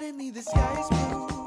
Suddenly the sky is blue,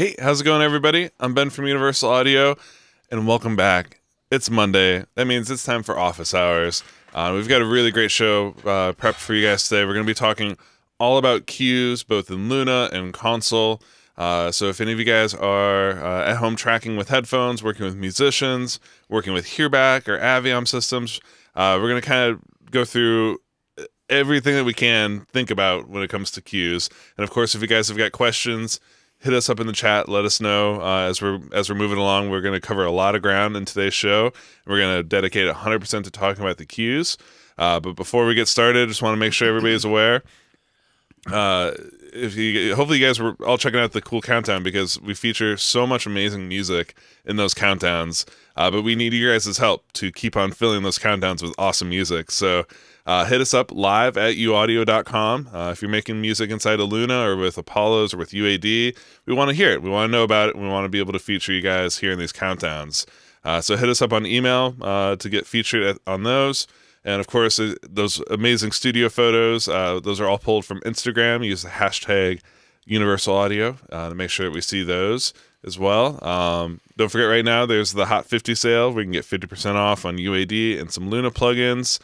Hey, how's it going, everybody? I'm Ben from Universal Audio, and welcome back. It's Monday. That means it's time for office hours. Uh, we've got a really great show uh, prepped for you guys today. We're going to be talking all about cues, both in Luna and console. Uh, so if any of you guys are uh, at home tracking with headphones, working with musicians, working with Hearback or Aviom systems, uh, we're going to kind of go through everything that we can think about when it comes to cues. And of course, if you guys have got questions, hit us up in the chat. Let us know uh, as we're as we're moving along. We're going to cover a lot of ground in today's show. We're going to dedicate 100% to talking about the cues. Uh, but before we get started, just want to make sure everybody's aware. Uh, if you hopefully you guys were all checking out the cool countdown because we feature so much amazing music in those countdowns. Uh, but we need you guys' help to keep on filling those countdowns with awesome music. So uh, hit us up live at uaudio.com. Uh, if you're making music inside of Luna or with Apollos or with UAD, we want to hear it. We want to know about it. We want to be able to feature you guys here in these countdowns. Uh, so hit us up on email uh, to get featured at, on those. And of course, uh, those amazing studio photos, uh, those are all pulled from Instagram. Use the hashtag Universal Audio to make sure that we see those as well. Um, don't forget, right now, there's the Hot 50 sale. We can get 50% off on UAD and some Luna plugins.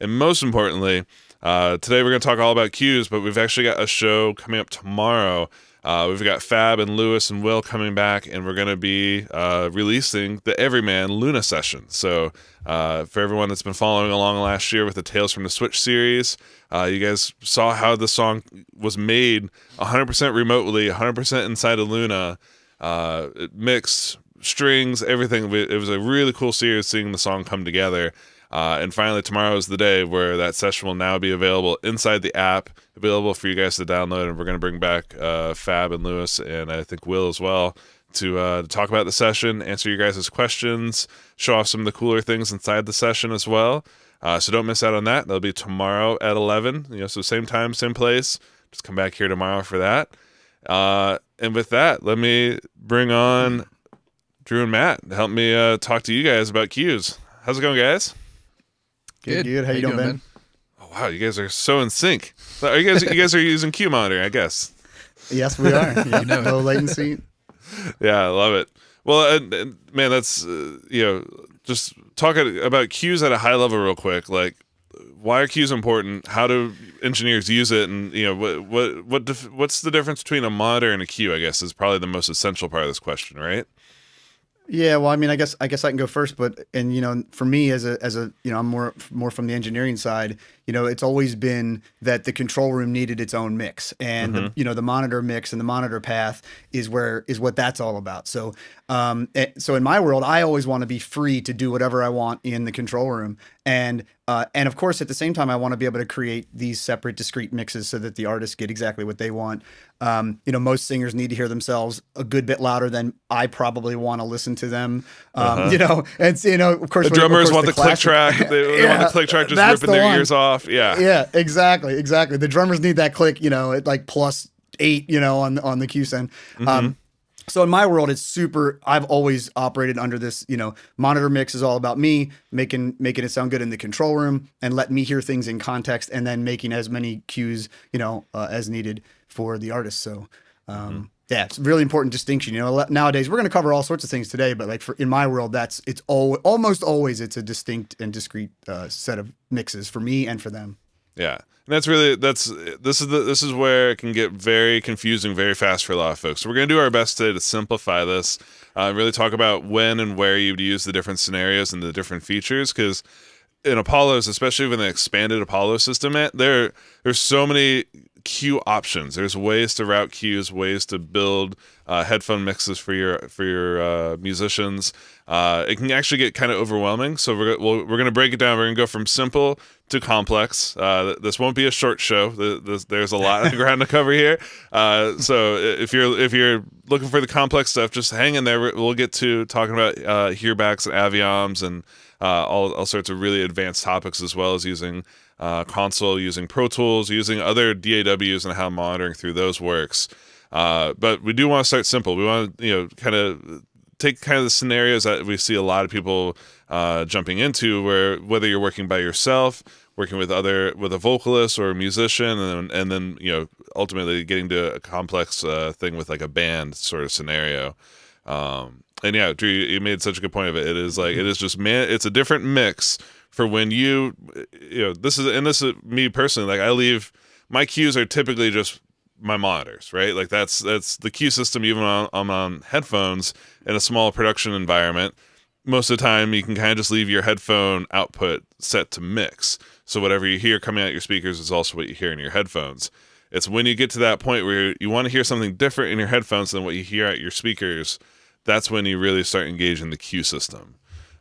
And most importantly, uh, today we're going to talk all about cues, but we've actually got a show coming up tomorrow. Uh, we've got Fab and Lewis and Will coming back, and we're going to be uh, releasing the Everyman Luna session. So, uh, for everyone that's been following along last year with the Tales from the Switch series, uh, you guys saw how the song was made 100% remotely, 100% inside of Luna, uh, mixed strings, everything. It was a really cool series seeing the song come together. Uh, and finally, tomorrow is the day where that session will now be available inside the app, available for you guys to download. And we're going to bring back uh, Fab and Lewis, and I think Will as well, to, uh, to talk about the session, answer your guys' questions, show off some of the cooler things inside the session as well. Uh, so don't miss out on that. That'll be tomorrow at 11. You know, so same time, same place. Just come back here tomorrow for that. Uh, and with that, let me bring on Drew and Matt to help me uh, talk to you guys about cues. How's it going, guys? Good, good. How, you doing, Ben? Oh, wow, you guys are so in sync. Are you guys? you guys are using Q monitor, I guess. Yes, we are. Yeah, know low latency. Yeah, I love it. Well, and, and man, that's uh, you know, just talking about cues at a high level, real quick. Like, why are cues important? How do engineers use it? And you know, what what what what's the difference between a monitor and a cue? I guess is probably the most essential part of this question, right? Yeah, well, I mean, I guess I guess I can go first, but and you know, for me as a as a you know, I'm more more from the engineering side. You know, it's always been that the control room needed its own mix, and the, you know, the monitor mix and the monitor path is where is what that's all about. So, um, eh, so in my world, I always want to be free to do whatever I want in the control room, and uh, and of course, at the same time, I want to be able to create these separate, discrete mixes so that the artists get exactly what they want. Um, you know, most singers need to hear themselves a good bit louder than I probably want to listen to them. Um, You know, and you know, of course, Uh-huh. The drummers course, want the, click classic- track. They, they want the click track just ripping the their one. ears off. Yeah. Yeah, exactly, exactly. The drummers need that click, you know, at like plus eight, you know, on on the Q send. Mm-hmm. Um, so in my world, it's super. I've always operated under this, you know, monitor mix is all about me making making it sound good in the control room and letting me hear things in context, and then making as many cues, you know, uh, as needed for the artist. So. Um, Mm-hmm. Yeah, it's a really important distinction. You know, nowadays we're going to cover all sorts of things today, but like for in my world, that's it's all almost always it's a distinct and discrete uh, set of mixes for me and for them. Yeah. And that's really that's this is the this is where it can get very confusing very fast for a lot of folks. So we're gonna do our best today to simplify this, uh, really talk about when and where you'd use the different scenarios and the different features because in Apollos, especially with an expanded Apollo system, there there's so many cue options. There's ways to route cues, ways to build uh, headphone mixes for your for your uh, musicians. Uh, it can actually get kind of overwhelming. So we're we'll, we're gonna break it down. We're gonna go from simple to complex. Uh, this won't be a short show. The- this- there's a lot of ground to cover here. Uh, so if you're if you're looking for the complex stuff, just hang in there. We'll get to talking about uh, hearbacks and avioms and uh, all all sorts of really advanced topics as well as using uh, console, using Pro Tools, using other DAWs, and how monitoring through those works. Uh, but we do want to start simple. We want to you know kind of take kind of the scenarios that we see a lot of people uh, jumping into, where whether you're working by yourself, working with other with a vocalist or a musician, and and then you know ultimately getting to a complex uh, thing with like a band sort of scenario. Um, and yeah, Drew, you made such a good point of it. It is like it is just man, it's a different mix for when you you know this is and this is me personally. Like I leave my cues are typically just my monitors, right? Like that's that's the cue system. Even on I'm on headphones in a small production environment. Most of the time, you can kind of just leave your headphone output set to mix. So whatever you hear coming out your speakers is also what you hear in your headphones. It's when you get to that point where you want to hear something different in your headphones than what you hear at your speakers. That's when you really start engaging the cue system.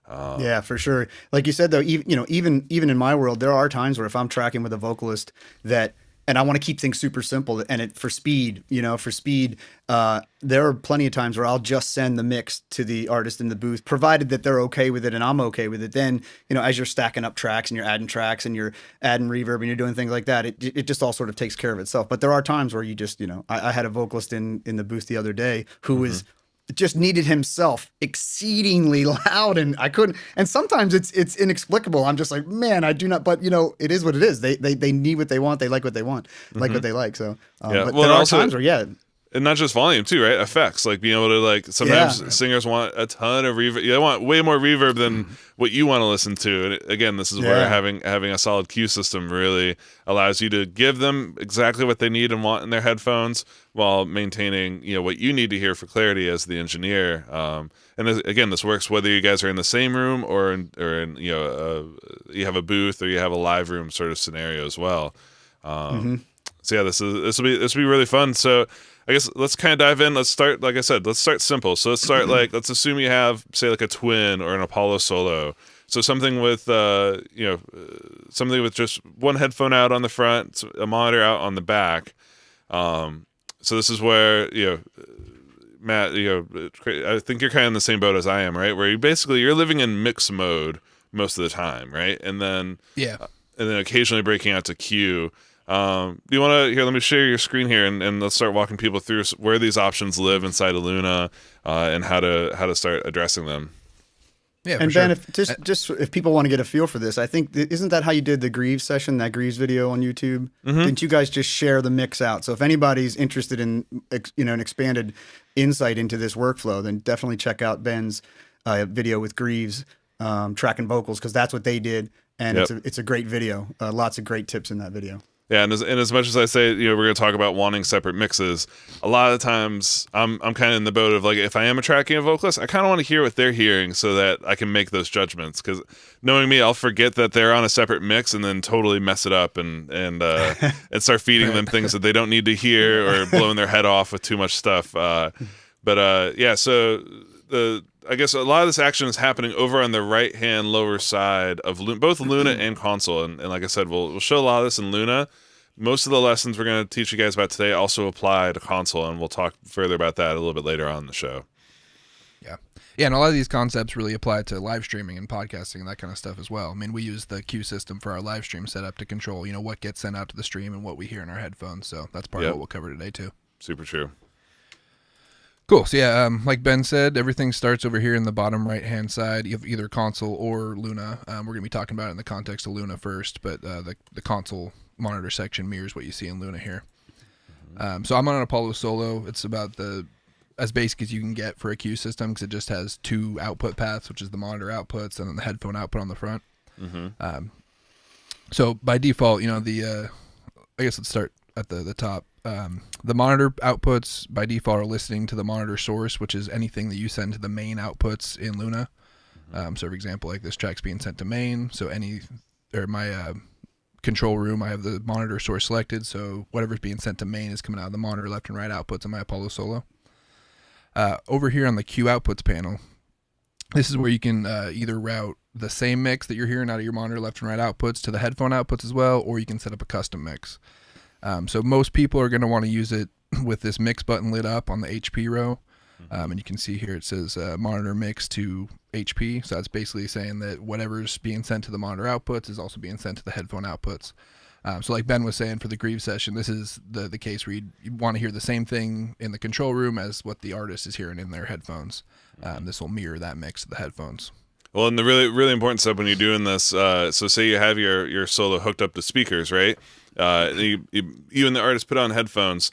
Um, yeah, for sure. Like you said, though, even you know, even even in my world, there are times where if I'm tracking with a vocalist that and I want to keep things super simple and it for speed, you know, for speed, uh, there are plenty of times where I'll just send the mix to the artist in the booth, provided that they're okay with it and I'm okay with it. Then, you know, as you're stacking up tracks and you're adding tracks and you're adding reverb and you're doing things like that, it, it just all sort of takes care of itself. But there are times where you just, you know, I, I had a vocalist in in the booth the other day who mm-hmm. was just needed himself exceedingly loud and I couldn't and sometimes it's it's inexplicable. I'm just like, man, I do not but you know, it is what it is. They they they need what they want, they like what they want, like mm-hmm. what they like. So um, yeah. but well, there are also, times where yeah, and not just volume too, right? Effects, like being able to like sometimes yeah. singers want a ton of reverb. They want way more reverb than what you want to listen to. And again, this is yeah. where having having a solid cue system really allows you to give them exactly what they need and want in their headphones, while maintaining you know what you need to hear for clarity as the engineer. Um, and again, this works whether you guys are in the same room or in, or in you know uh, you have a booth or you have a live room sort of scenario as well. Um, mm-hmm. So yeah, this is this will be this will be really fun. So I guess let's kind of dive in. Let's start, like I said, let's start simple. So let's start like let's assume you have say like a twin or an Apollo Solo. So something with uh, you know something with just one headphone out on the front, a monitor out on the back. Um, so this is where you know. Matt, you know, I think you're kind of in the same boat as I am, right? Where you basically you're living in mix mode most of the time, right? And then yeah, and then occasionally breaking out to cue. Um, do you want to here? Let me share your screen here, and, and let's start walking people through where these options live inside of Luna, uh, and how to how to start addressing them. Yeah, and Ben, sure. if just just if people want to get a feel for this, I think isn't that how you did the Grieves session, that Grieves video on YouTube? Mm-hmm. Didn't you guys just share the mix out? So if anybody's interested in you know an expanded insight into this workflow, then definitely check out Ben's uh, video with Grieves um, tracking vocals because that's what they did, and yep. it's a it's a great video. Uh, lots of great tips in that video. Yeah, and as, and as much as I say, you know, we're going to talk about wanting separate mixes, a lot of times I'm I'm kind of in the boat of like, if I am a tracking a vocalist, I kind of want to hear what they're hearing so that I can make those judgments. Because knowing me, I'll forget that they're on a separate mix and then totally mess it up and and uh, and start feeding them things that they don't need to hear or blowing their head off with too much stuff. Uh, but uh, yeah, so the I guess a lot of this action is happening over on the right hand lower side of Luna, both Luna and console. And, and, like I said, we'll, we'll show a lot of this in Luna. Most of the lessons we're going to teach you guys about today also apply to console, and we'll talk further about that a little bit later on in the show. Yeah. Yeah, and a lot of these concepts really apply to live streaming and podcasting and that kind of stuff as well. I mean, we use the cue system for our live stream setup to control, you know, what gets sent out to the stream and what we hear in our headphones. So that's part yep. of what we'll cover today too. Super true. Cool. So yeah, um, like Ben said, everything starts over here in the bottom right hand side. You have either console or Luna. Um, we're gonna be talking about it in the context of Luna first, but uh, the the console monitor section mirrors what you see in Luna here. Um, so I'm on an Apollo Solo. It's about the as basic as you can get for a cue system because it just has two output paths, which is the monitor outputs and then the headphone output on the front. Mm-hmm. Um, so by default, you know the uh, I guess let's start at the the top um, the monitor outputs by default are listening to the monitor source, which is anything that you send to the main outputs in Luna. Mm-hmm. Um, so, for example, like this track's being sent to main, so any or my uh, control room, I have the monitor source selected, so whatever's being sent to main is coming out of the monitor left and right outputs on my Apollo Solo. Uh, over here on the cue outputs panel, this is where you can uh, either route the same mix that you're hearing out of your monitor left and right outputs to the headphone outputs as well, or you can set up a custom mix. Um, so most people are going to want to use it with this mix button lit up on the HP row. Mm-hmm. Um, and you can see here it says uh, monitor mix to HP. So that's basically saying that whatever's being sent to the monitor outputs is also being sent to the headphone outputs. Um, so, like Ben was saying for the Grieve session, this is the the case where you, want to hear the same thing in the control room as what the artist is hearing in their headphones. Um, this will mirror that mix of the headphones. Well, and the really really important step when you're doing this, uh, so say you have your your solo hooked up to speakers, right? Uh, you, you and the artist put on headphones.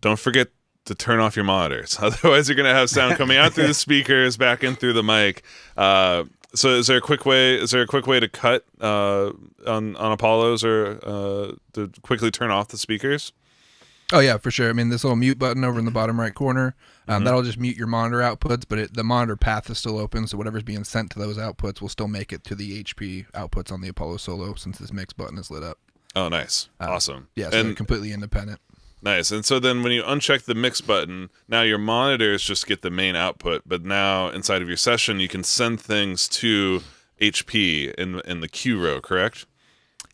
Don't forget to turn off your monitors, otherwise you're gonna have sound coming out through the speakers, back in through the mic. Uh, so, is there a quick way? Is there a quick way to cut uh, on on Apollos or uh, to quickly turn off the speakers? Oh yeah, for sure. I mean, this little mute button over in the bottom right corner, um, that'll just mute your monitor outputs, but it, the monitor path is still open, so whatever's being sent to those outputs will still make it to the HP outputs on the Apollo Solo since this mix button is lit up. Oh, nice, awesome. Yeah, so and completely independent. Nice. And so then when you uncheck the mix button, now your monitors just get the main output, but now inside of your session you can send things to HP in in the cue row, correct?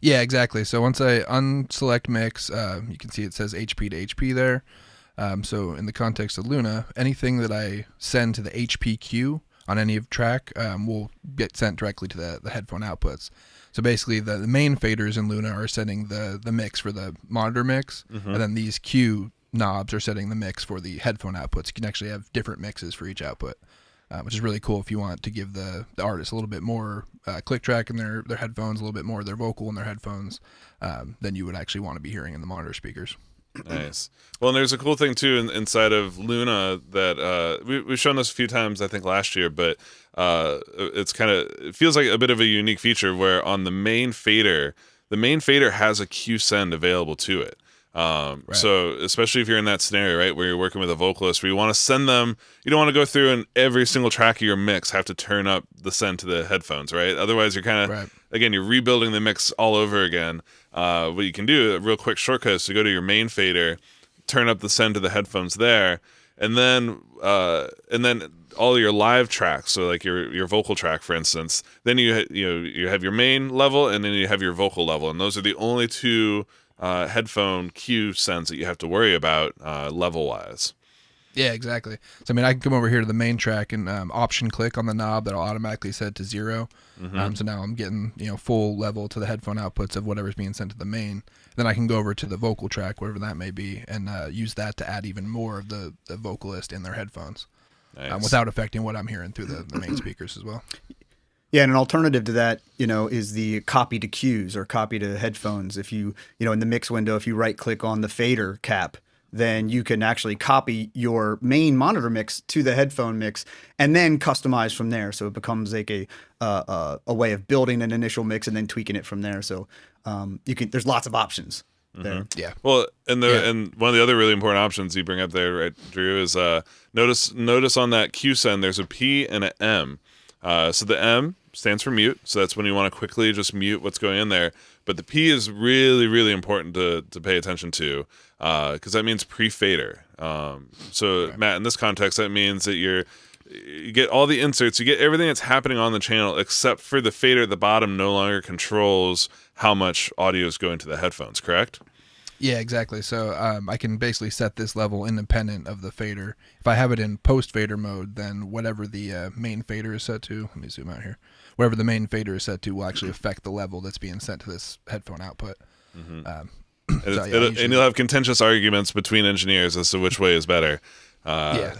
Yeah, exactly. So once I unselect mix, uh, you can see it says HP to HP there. Um, so in the context of Luna, anything that I send to the HP cue on any of track um, will get sent directly to the, the headphone outputs. So basically, the, the main faders in Luna are setting the the mix for the monitor mix, and then these Q knobs are setting the mix for the headphone outputs. You can actually have different mixes for each output, uh, which is really cool if you want to give the, the artist a little bit more uh, click track in their, their headphones, a little bit more of their vocal in their headphones um, than you would actually want to be hearing in the monitor speakers. Nice. Well, and there's a cool thing too in, inside of Luna that uh, we, we've shown this a few times, I think last year, but uh, it's kind of it feels like a bit of a unique feature where on the main fader, the main fader has a Q send available to it. Um, Right. So especially if you're in that scenario, right, where you're working with a vocalist, where you want to send them, you don't want to go through and every single track of your mix have to turn up the send to the headphones, right? Otherwise, you're kind of Right. again, you're rebuilding the mix all over again. Uh, what you can do, a real quick shortcut, is to go to your main fader, turn up the send to the headphones there, and then uh, and then all your live tracks, so like your your vocal track, for instance, then you you know you have your main level and then you have your vocal level, and those are the only two uh, headphone cue sends that you have to worry about uh, level wise. Yeah, exactly. So I mean, I can come over here to the main track and um, option click on the knob that'll automatically set to 0 Um, so now I'm getting you know full level to the headphone outputs of whatever's being sent to the main. Then I can go over to the vocal track, whatever that may be, and uh, use that to add even more of the, the vocalist in their headphones, Nice. um, without affecting what I'm hearing through the, the main speakers as well. Yeah, and an alternative to that, you know, is the copy to cues or copy to headphones. If you, you know, in the mix window, if you right click on the fader cap, then you can actually copy your main monitor mix to the headphone mix and then customize from there. So it becomes like a uh, uh, a way of building an initial mix and then tweaking it from there. So um, you can there's lots of options there. Yeah. Well, and the Yeah. and one of the other really important options you bring up there, right, Drew, is uh, notice notice on that Q send there's a P and an M. Uh, so the M stands for mute, so that's when you want to quickly just mute what's going in there. But the P is really really important to to pay attention to because that means pre fader. Um, so Matt, in this context, that means that you're you get all the inserts, you get everything that's happening on the channel, except for the fader at the bottom no longer controls how much audio is going to the headphones, correct? Yeah, exactly. So um, I can basically set this level independent of the fader. If I have it in post fader mode, then whatever the uh, main fader is set to, let me zoom out here. Whatever the main fader is set to will actually affect the level that's being sent to this headphone output. Um, And, So, yeah, it'll- and you'll have contentious arguments between engineers as to which way is better. Uh,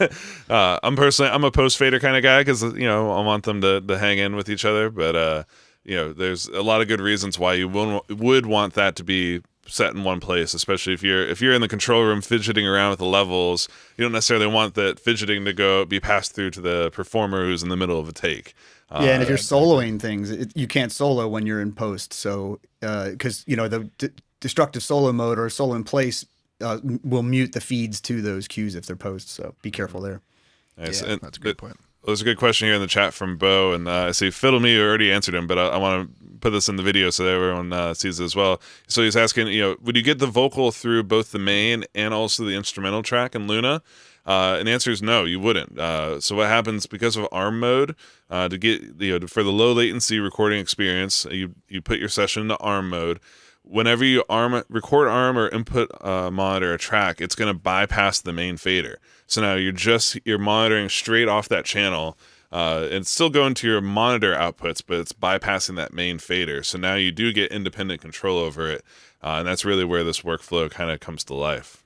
yeah, uh, I'm personally I'm a post fader kind of guy because you know I want them to, to hang in with each other, but uh, you know there's a lot of good reasons why you would would want that to be set in one place, especially if you're if you're in the control room fidgeting around with the levels. You don't necessarily want that fidgeting to go be passed through to the performer who's in the middle of a take. Uh, yeah, and if you're soloing things, it, you can't solo when you're in post. So, because you know the destructive solo mode or solo in place uh, will mute the feeds to those cues if they're post. So be careful there. nice. yeah, And that's a good point. There's a good question here in the chat from Bo, and uh, I see Fiddle Me already answered him, but I, I want to put this in the video so that everyone uh, sees it as well. So he's asking, you know, would you get the vocal through both the main and also the instrumental track in Luna? Uh, and the answer is no, you wouldn't. Uh, so what happens because of ARM mode uh, to get you know for the low latency recording experience, you you put your session into ARM mode. Whenever you arm record arm or input uh, monitor a track, it's going to bypass the main fader. So now you're just you're monitoring straight off that channel Uh, it's still going to your monitor outputs, but it's bypassing that main fader. So now you do get independent control over it, uh, and that's really where this workflow kind of comes to life.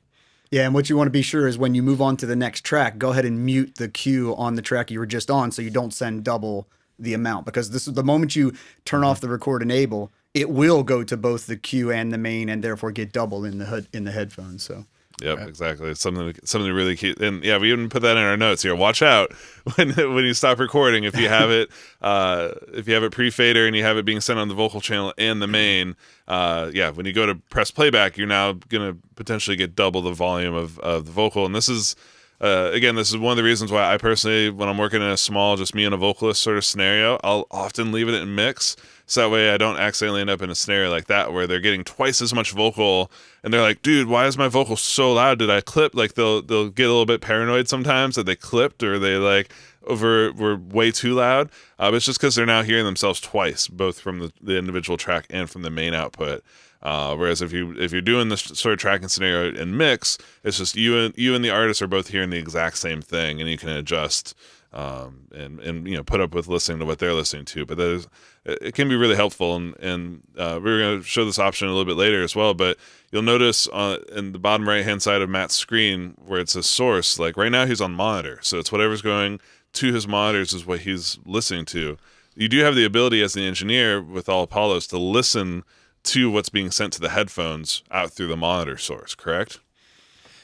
Yeah, and what you want to be sure is when you move on to the next track, go ahead and mute the cue on the track you were just on so you don't send double the amount because this is the moment you turn off the record enable, it will go to both the cue and the main and therefore get double in the hood in the headphones. So Yep, exactly. It's something something really keep. And yeah, we even put that in our notes here. Watch out when when you stop recording if you have it uh, if you have it pre fader and you have it being sent on the vocal channel and the main. Uh, yeah, when you go to press playback, you're now gonna potentially get double the volume of of the vocal. And this is uh, again, this is one of the reasons why I personally, when I'm working in a small, just me and a vocalist sort of scenario, I'll often leave it in mix. So that way I don't accidentally end up in a scenario like that where they're getting twice as much vocal and they're like, dude, why is my vocal so loud? Did I clip? Like they'll they'll get a little bit paranoid sometimes that they clipped or they like over were way too loud. Uh, but it's just because they're now hearing themselves twice, both from the, the individual track and from the main output. Uh, whereas if you if you're doing this sort of tracking scenario in mix, it's just you and you and the artist are both hearing the exact same thing, and you can adjust um, and and you know put up with listening to what they're listening to. But that is it can be really helpful, and and uh, we're going to show this option a little bit later as well. But you'll notice uh, in the bottom right hand side of Matt's screen where it says source, like right now he's on monitor, so it's whatever's going to his monitors is what he's listening to. You do have the ability as the engineer with all Apollos to listen to what's being sent to the headphones out through the monitor source, correct?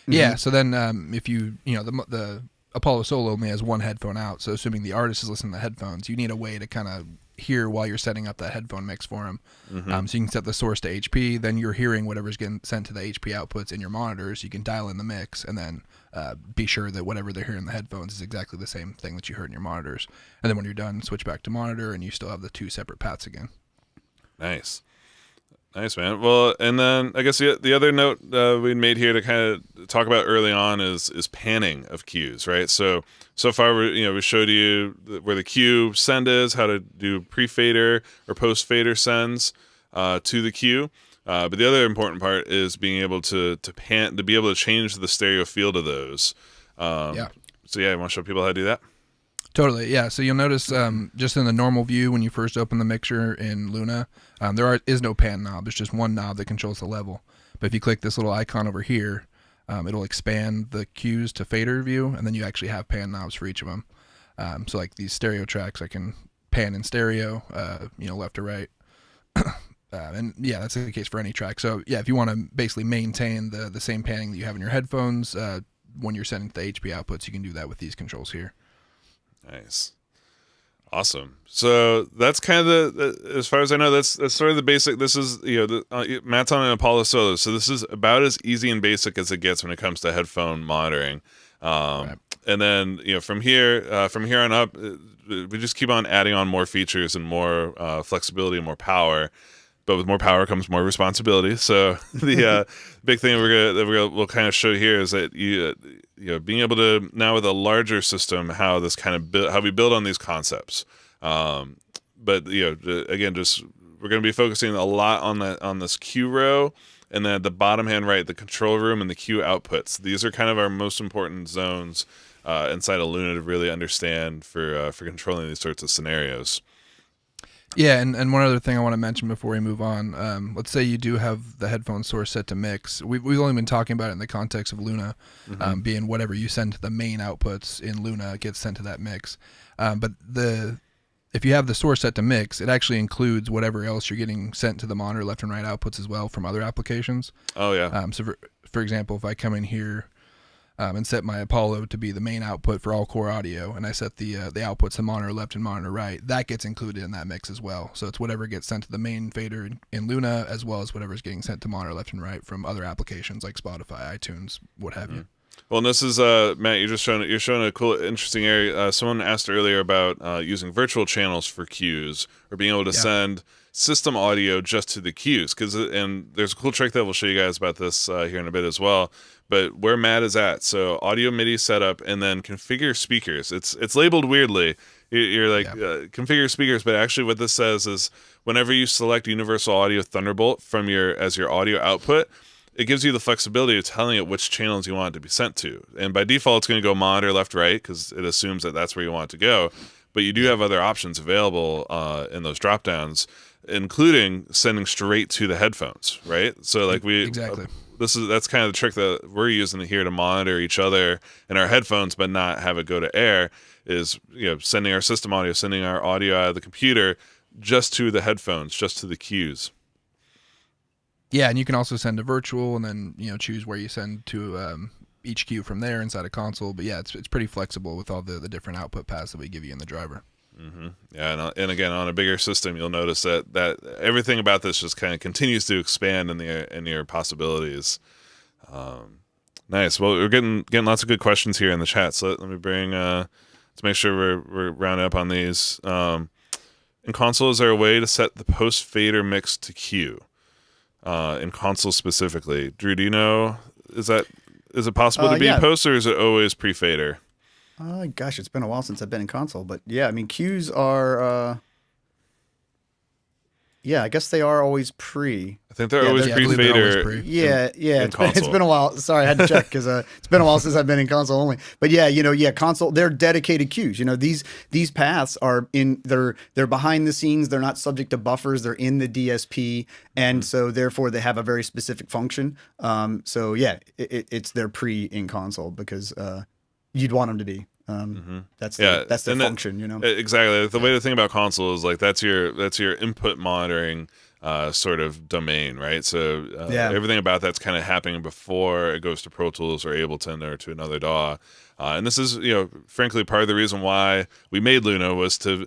Yeah. So then, um, if you you know the the Apollo Solo only has one headphone out, so assuming the artist is listening to the headphones, you need a way to kind of hear while you're setting up that headphone mix for him. Um, so you can set the source to HP, then you're hearing whatever's getting sent to the HP outputs in your monitors. You can dial in the mix, and then uh, be sure that whatever they're hearing in the headphones is exactly the same thing that you heard in your monitors. And then when you're done, switch back to monitor, and you still have the two separate paths again. Nice. Nice, man. Well, and then I guess the, the other note uh, we made here to kind of talk about early on is is panning of cues, right? So so far, we, you know, we showed you where the cue send is, how to do pre fader or post fader sends uh, to the cue. Uh, but the other important part is being able to to pan to be able to change the stereo field of those. Um, Yeah. So yeah, I want to show people how to do that. Totally, yeah. So you'll notice um, just in the normal view when you first open the mixer in Luna, um, there are, is no pan knob. There's just one knob that controls the level. But if you click this little icon over here, um, it'll expand the cues to fader view, and then you actually have pan knobs for each of them. Um, so like these stereo tracks, I can pan in stereo, uh, you know, left to right. uh, and yeah, that's the case for any track. So yeah, if you want to basically maintain the the same panning that you have in your headphones uh, when you're sending the HP outputs, you can do that with these controls here. Nice. Awesome. So that's kind of the, the- as far as I know, that's that's sort of the basic. This is you know the, uh, Matt's on an Apollo Solo, so this is about as easy and basic as it gets when it comes to headphone monitoring. Um, Right. And then you know from here uh, from here on up, uh, we just keep on adding on more features and more uh, flexibility and more power. But with more power comes more responsibility. So the uh, big thing we're gonna that we're gonna, we'll kind of show here is that you uh, you know being able to now with a larger system how this kind of build how we build on these concepts. Um, but you know again just we're going to be focusing a lot on that on this Q row and then at the bottom hand right the control room and the Q outputs. These are kind of our most important zones uh, inside of Luna to really understand for uh, for controlling these sorts of scenarios. Yeah, and, and one other thing I want to mention before we move on. Um, let's say you do have the headphone source set to mix. We've, we've only been talking about it in the context of Luna, um, being whatever you send to the main outputs in Luna gets sent to that mix. Um, but the if you have the source set to mix, it actually includes whatever else you're getting sent to the monitor left and right outputs as well from other applications. Oh yeah. Um, so, for, for example, if I come in here um, and set my Apollo to be the main output for all core audio, and I set the uh, the outputs to monitor left and monitor right, that gets included in that mix as well. So it's whatever gets sent to the main fader in, in Luna, as well as whatever's getting sent to monitor left and right from other applications like Spotify, iTunes, what have you. Well, and this is uh, Matt. You're just showing you're showing a cool, interesting area. Uh, someone asked earlier about uh, using virtual channels for cues or being able to Yeah. send system audio just to the cues. Because and there's a cool trick that we'll show you guys about this uh, here in a bit as well. But where Matt is at, so audio MIDI setup and then configure speakers. It's it's labeled weirdly. You- You're like uh, configure speakers, but actually what this says is whenever you select Universal Audio Thunderbolt from your as your audio output, it gives you the flexibility of telling it which channels you want it to be sent to. And by default, it's going to go monitor left, right, because it assumes that that's where you want it to go. but you do have other options available uh, in those drop downs, including sending straight to the headphones, right? So like we Exactly. uh, this is that's kind of the trick that we're using here to monitor each other in our headphones, but not have it go to air. Is you know sending our system audio, sending our audio out of the computer just to the headphones, just to the cues. Yeah, and you can also send to virtual, and then you know choose where you send to um, each cue from there inside a console. But yeah, it's it's pretty flexible with all the the different output paths that we give you in the driver. Yeah, and, uh, and again on a bigger system, you'll notice that that everything about this just kind of continues to expand in the in your possibilities. Um, nice. Well, we're getting getting lots of good questions here in the chat. So let, let me bring uh, let's make sure we're we're rounding up on these. Um, in console, is there a way to set the post fader mix to Q? Uh, in console specifically, Drew, do you know? Is that is it possible Uh, to be yeah. post or is it always pre fader? Uh, gosh, it's been a while since I've been in console, but yeah, I mean, cues are. Uh, yeah, I guess they are always pre. I think they're Yeah, always pre believe they're always pre. Yeah, yeah. It's been, it's been a while. Sorry, I had to check because uh, it's been a while since I've been in console only. But yeah, you know, yeah, console. They're dedicated cues. You know, these these paths are in. They're they're behind the scenes. They're not subject to buffers. They're in the DSP, and so therefore they have a very specific function. Um, so yeah, it, it's their pre in console because uh, you'd want them to be. Um, That's Yeah, the, that's the and that- function. You know. Exactly. The way to think about console is like that's your that's your input monitoring uh, sort of domain, right? So uh, Yeah. everything about that's kind of happening before it goes to Pro Tools or Ableton or to another DAW. Uh, and this is, you know, frankly, part of the reason why we made Luna was to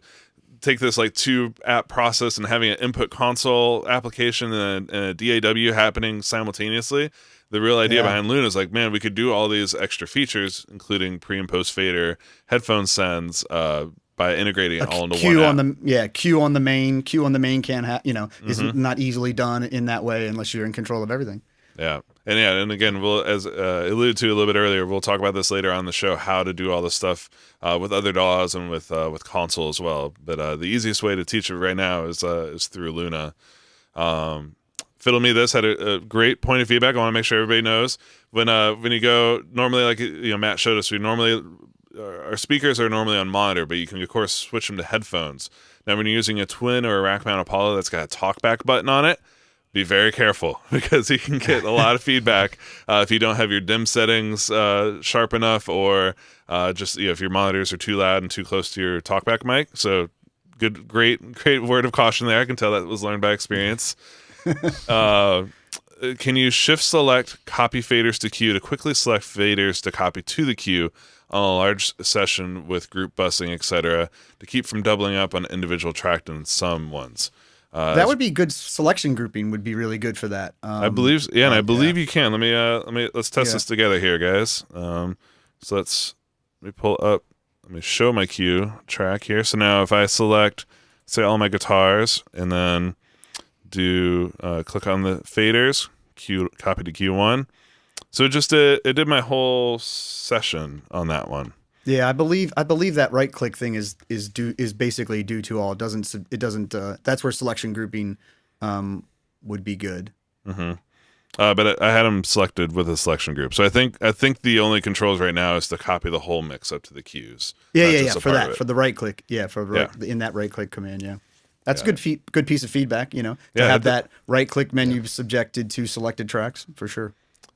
take this like two app process and having an input console application and a, and a DAW happening simultaneously. The real idea Yeah. behind Luna is like, man, we could do all these extra features, including pre and post fader, headphone sends, uh, by integrating it all into Q one on app. the yeah Q on the main Q on the main can have you know is Mm-hmm. not easily done in that way unless you're in control of everything. Yeah, and yeah, and again, we'll as uh, alluded to a little bit earlier, we'll talk about this later on the show how to do all this stuff uh, with other DAWs and with uh, with console as well. But uh, the easiest way to teach it right now is uh, is through Luna. Um, Fiddle Me This had a, a great point of feedback. I want to make sure everybody knows when uh when you go normally like you know Matt showed us we normally our speakers are normally on monitor, but you can of course switch them to headphones. Now when you're using a twin or a rack mount Apollo that's got a talkback button on it, be very careful because you can get a lot of feedback uh, if you don't have your dim settings uh, sharp enough or uh, just you know, if your monitors are too loud and too close to your talkback mic. So good, great, great word of caution there. I can tell that was learned by experience. Uh, can you shift select copy faders to cue to quickly select faders to copy to the cue on a large session with group busing, etc., to keep from doubling up on individual track and some ones? Uh, that would be good selection grouping. Would be really good for that. Um, I believe, yeah, and I believe you can. Let me, uh, let me, let's test Yeah. this together here, guys. Um, so let's let me pull up. Let me show my cue track here. So now, if I select, say, all my guitars, and then do uh, click on the faders, Q copy to Q one. So it just did, it did my whole session on that one. Yeah, I believe I believe that right click thing is is due is basically due to all. It doesn't it doesn't. Uh, that's where selection grouping um, would be good. Uh, but I had them selected with a selection group. So I think I think the only controls right now is to copy the whole mix up to the cues. Yeah, yeah, yeah. For that, for the right click. Yeah, for right, Yeah. in that right click command. Yeah, that's a good fe- good piece of feedback. You know, to have that right click menu subjected to selected tracks for sure.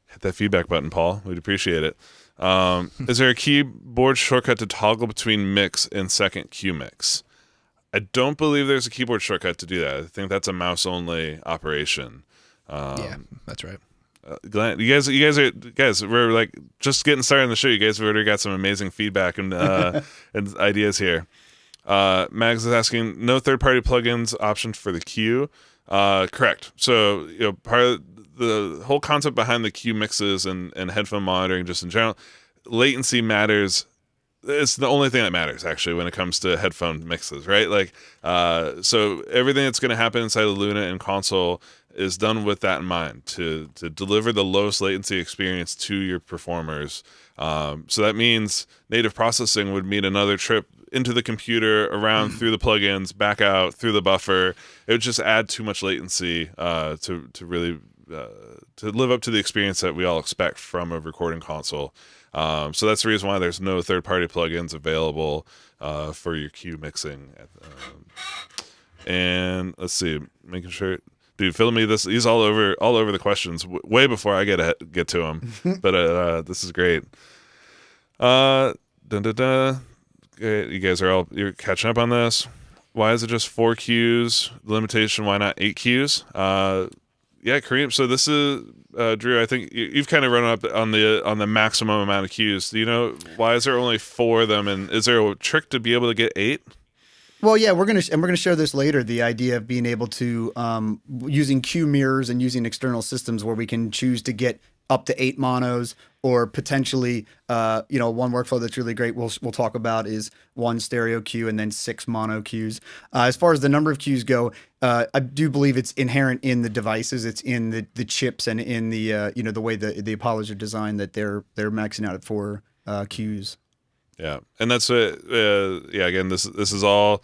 hit that feedback button, Paul. We'd appreciate it. Um, is there a keyboard shortcut to toggle between mix and second cue mix? I don't believe there's a keyboard shortcut to do that. I think that's a mouse only operation. Um, yeah, that's right. uh, Glenn, you guys, you guys are guys. We're like just getting started on the show. You guys have already got some amazing feedback and uh, and ideas here. Uh, Mags is asking no third party plugins option for the cue. Uh, correct. So you know part of the whole concept behind the cue mixes and and headphone monitoring, just in general, latency matters. It's the only thing that matters actually when it comes to headphone mixes, right? Like, uh, so everything that's going to happen inside of Luna and console is done with that in mind to to deliver the lowest latency experience to your performers. Um, so that means native processing would mean another trip into the computer, around through the plugins, back out through the buffer. It would just add too much latency uh, to to really uh, to live up to the experience that we all expect from a recording console. Um, so that's the reason why there's no third party plugins available uh, for your cue mixing. Um, and let's see, making sure, dude, Fiddle Me This. He's all over all over the questions w- way before I get a, get to them. but uh, this is great. Uh, dun, dun, dun. Okay, You guys are all you're catching up on this. Why is it just four cues? The limitation. Why not eight cues? Uh, yeah, Kareem. So this is uh, Drew. I think you, you've kind of run up on the on the maximum amount of cues. Do you know why is there only four of them? And is there a trick to be able to get eight? Well, yeah, we're gonna and we're gonna show this later. The idea of being able to um, using cue mirrors and using external systems where we can choose to get up to eight monos or potentially, uh, you know, one workflow that's really great. We'll we'll talk about is one stereo cue and then six mono cues. Uh, as far as the number of cues go, uh, I do believe it's inherent in the devices. It's in the the chips and in the uh, you know the way the the Apollos are designed that they're they're maxing out at four uh, cues. Yeah, and that's what. Uh, yeah, again, this this is all uh,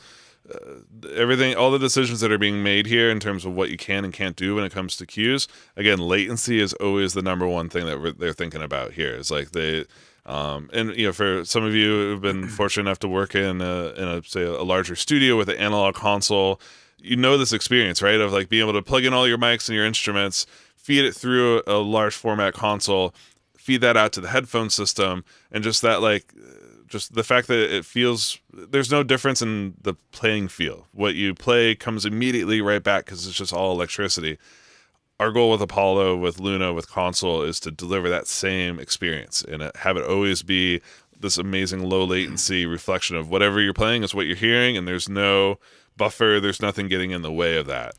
everything. All the decisions that are being made here in terms of what you can and can't do when it comes to cues. Again, latency is always the number one thing that we're, they're thinking about here. Is like they. Um, and you know, for some of you who've been fortunate enough to work in a, in a say a larger studio with an analog console, you know this experience, right? Of like being able to plug in all your mics and your instruments, feed it through a large format console, feed that out to the headphone system, and just that like just the fact that it feels there's no difference in the playing feel. What you play comes immediately right back because it's just all electricity. Our goal with Apollo, with Luna, with console is to deliver that same experience and uh, have it always be this amazing low latency reflection of whatever you're playing is what you're hearing, and there's no buffer, there's nothing getting in the way of that.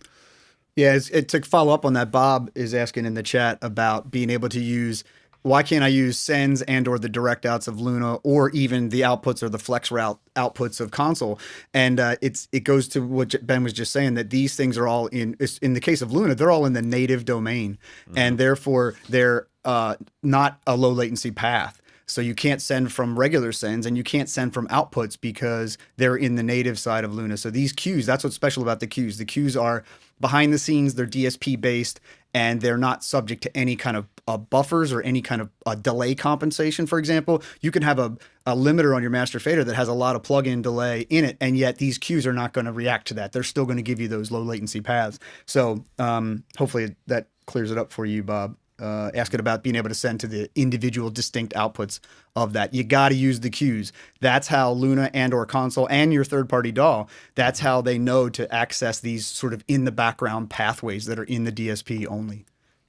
Yeah, it, to follow up on that, Bob is asking in the chat about being able to use. Why can't I use sends and or the direct outs of Luna or even the outputs or the flex route outputs of console? And uh, it's it goes to what Ben was just saying that these things are all in in the case of Luna, they're all in the native domain, and therefore they're uh, not a low latency path. So you can't send from regular sends and you can't send from outputs because they're in the native side of Luna. So these cues, that's what's special about the cues. The cues are behind the scenes, they're DSP based, and they're not subject to any kind of uh, buffers or any kind of uh, delay compensation. For example, you can have a, a limiter on your master fader that has a lot of plug-in delay in it, and yet these cues are not going to react to that. They're still going to give you those low latency paths. So um, hopefully that clears it up for you, Bob uh, asking about being able to send to the individual distinct outputs of that. You got to use the cues. That's how Luna and or console and your third party DAW. That's how they know to access these sort of in the background pathways that are in the DSP only.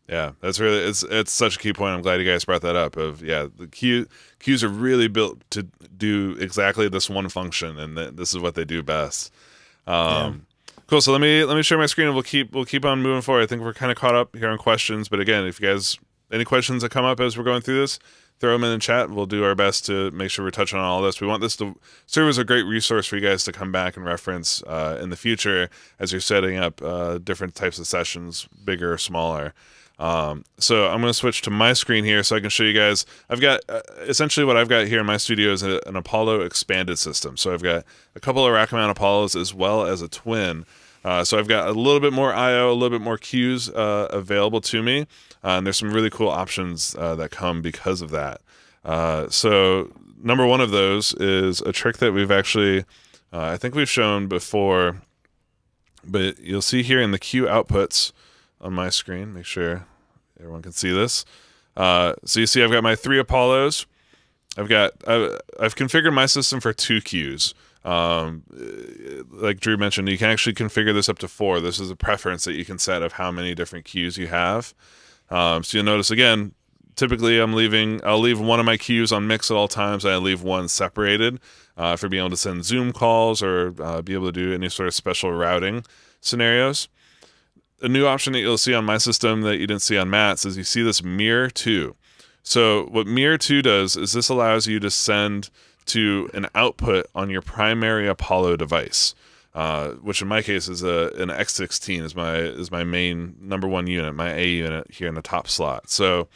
Yeah, that's really it's it's such a key point. I'm glad you guys brought that up. Of yeah, the cue cues are really built to do exactly this one function, and th- this is what they do best. Um, Cool. So let me let me share my screen, and we'll keep we'll keep on moving forward. I think we're kind of caught up here on questions, but again, if you guys any questions that come up as we're going through this, throw them in the chat. We'll do our best to make sure we're touching on all this. We want this to serve as a great resource for you guys to come back and reference uh, in the future as you're setting up uh, different types of sessions, bigger or smaller. Um, so I'm going to switch to my screen here so I can show you guys. I've got uh, essentially what I've got here in my studio is a, an Apollo expanded system. So I've got a couple of rack mount Apollos as well as a twin. Uh, so I've got a little bit more I/O, a little bit more cues uh, available to me, uh, and there's some really cool options uh, that come because of that. Uh, so number one of those is a trick that we've actually, uh, I think we've shown before, but you'll see here in the cue outputs on my screen. Make sure everyone can see this. So you see, I've got my three Apollos. I've got I've, I've configured my system for two cues. Um, like Drew mentioned, you can actually configure this up to four. This is a preference that you can set of how many different cues you have. Um, so you'll notice again, typically I'm leaving, I'll leave one of my cues on mix at all times. I leave one separated uh, for being able to send Zoom calls or uh, be able to do any sort of special routing scenarios. A new option that you'll see on my system that you didn't see on Matt's is you see this Mirror 2. So what Mirror 2 does is this allows you to send to an output on your primary Apollo device, uh, which in my case is a an X16 is my is my main number one unit, my A unit here in the top slot. So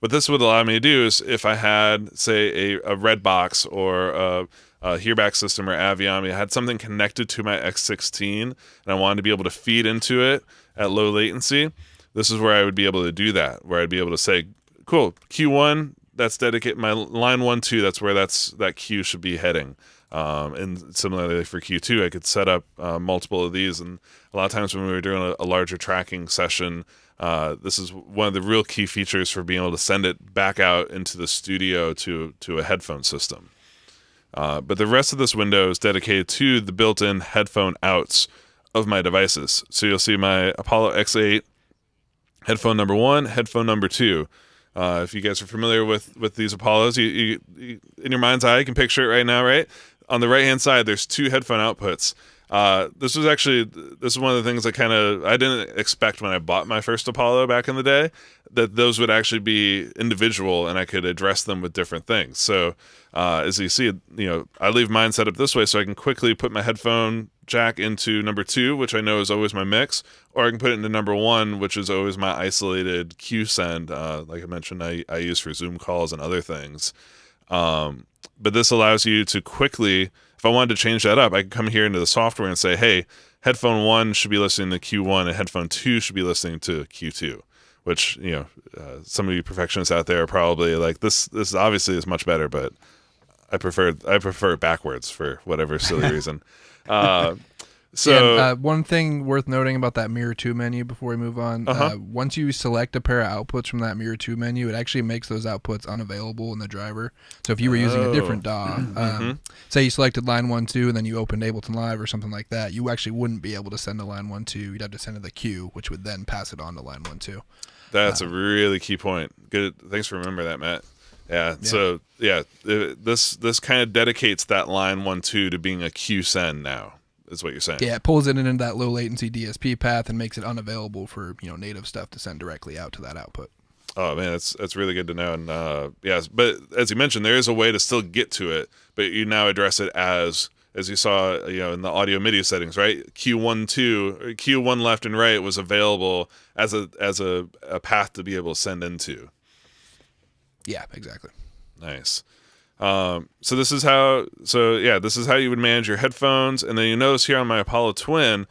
what this would allow me to do is if I had say a, a red box or a, a hearback system or Aviom, I had something connected to my X16 and I wanted to be able to feed into it at low latency, this is where I would be able to do that, where I'd be able to say, cool, Q1, that's dedicated my line one two that's where that's that cue should be heading Um, and similarly for Q2, I could set up uh, multiple of these. And a lot of times when we were doing a, a larger tracking session, uh, this is one of the real key features for being able to send it back out into the studio to to a headphone system. Uh, but the rest of this window is dedicated to the built-in headphone outs of my devices. So you'll see my Apollo X8 headphone number one, headphone number two. Uh, if you guys are familiar with with these Apollos, you, you, you, in your mind's eye, you can picture it right now, right? On the right hand side, there's two headphone outputs. Uh, this was actually this is one of the things I kind of I didn't expect when I bought my first Apollo back in the day that those would actually be individual and I could address them with different things. So uh, as you see, you know, I leave mine set up this way so I can quickly put my headphone jack into number two, which I know is always my mix, or I can put it into number one, which is always my isolated Q send. Uh, like I mentioned, I, I use for Zoom calls and other things. Um, but this allows you to quickly, if I wanted to change that up, I can come here into the software and say, hey, headphone one should be listening to Q1 and headphone two should be listening to Q2. Which you know, uh, some of you perfectionists out there are probably like this. This obviously is much better, but I prefer I prefer backwards for whatever silly reason. Uh, so yeah, uh, one thing worth noting about that Mirror Two menu before we move on, Uh-huh. uh, once you select a pair of outputs from that Mirror Two menu, it actually makes those outputs unavailable in the driver. So if you were using a different DAW, Mm-hmm. um, say you selected line one two and then you opened Ableton Live or something like that, you actually wouldn't be able to send to line one two. You'd have to send to the cue, which would then pass it on to line one two. That's a really key point. Good. Thanks for remembering that, Matt. Yeah. So yeah, uh, this this kind of dedicates that line one two to being a Q send now. Is what you're saying. Yeah, it pulls it into that low latency DSP path and makes it unavailable for you know native stuff to send directly out to that output. Oh man, that's that's really good to know. And uh, yes, but as you mentioned, there is a way to still get to it, but you now address it as as you saw, you know, in the audio MIDI settings, right? Q one two, Q one left and right was available as a as a, a path to be able to send into. Yeah, exactly. Nice. Um, so this is how. So yeah, this is how you would manage your headphones, and then you notice here on my Apollo Twin,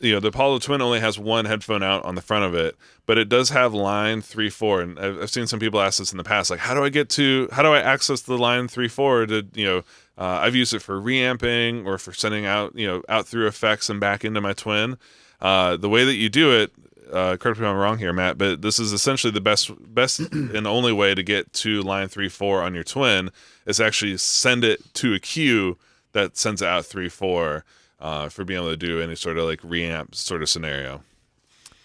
you know, the Apollo Twin only has one headphone out on the front of it, but it does have line three four, and I've, I've seen some people ask this in the past, like, how do I get to, how do I access the line three four to, you know, uh, I've used it for reamping or for sending out, you know, out through effects and back into my Twin. Uh, the way that you do it, uh, correct me if I'm wrong here, Matt, but this is essentially the best, best and only way to get to line three four on your Twin is actually send it to a cue that sends out three four uh, for being able to do any sort of like reamp sort of scenario.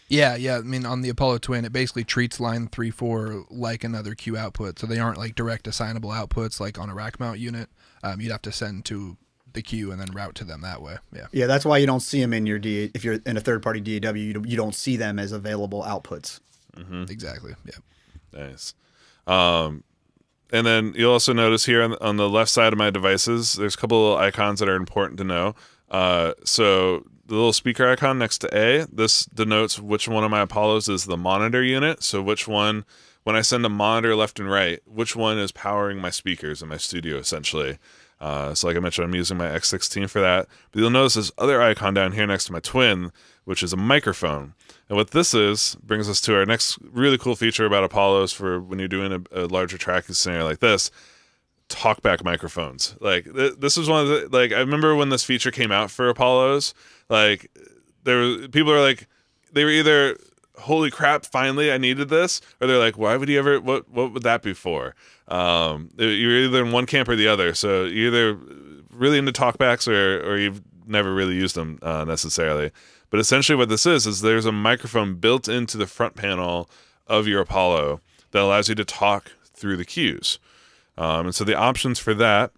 Yeah, yeah. I mean, on the Apollo Twin, it basically treats line three four like another Q output, so they aren't like direct assignable outputs like on a rack mount unit. Um, you'd have to send to the cue and then route to them that way. Yeah. Yeah, that's why you don't see them in your D. If you're in a third party DAW, you don't, you don't see them as available outputs. Exactly. Yeah. Nice. Um, and then you'll also notice here on, on the left side of my devices, there's a couple of icons that are important to know. Uh, so the little speaker icon next to A, this denotes which one of my Apollos is the monitor unit. So which one, when I send a monitor left and right, which one is powering my speakers in my studio essentially. Uh, so like I mentioned, I'm using my X16 for that. But you'll notice this other icon down here next to my Twin, which is a microphone. And what this is brings us to our next really cool feature about Apollos for when you're doing a, a larger tracking scenario like this talkback microphones. Like th- this is one of the like I remember when this feature came out for Apollos, like there were people are like they were either holy crap finally I needed this or they're like why would you ever what what would that be for? Um you're either in one camp or the other. So you're either really into talkbacks or or you've never really used them uh, necessarily. But essentially what this is is there's a microphone built into the front panel of your Apollo that allows you to talk through the cues. Um, and so the options for that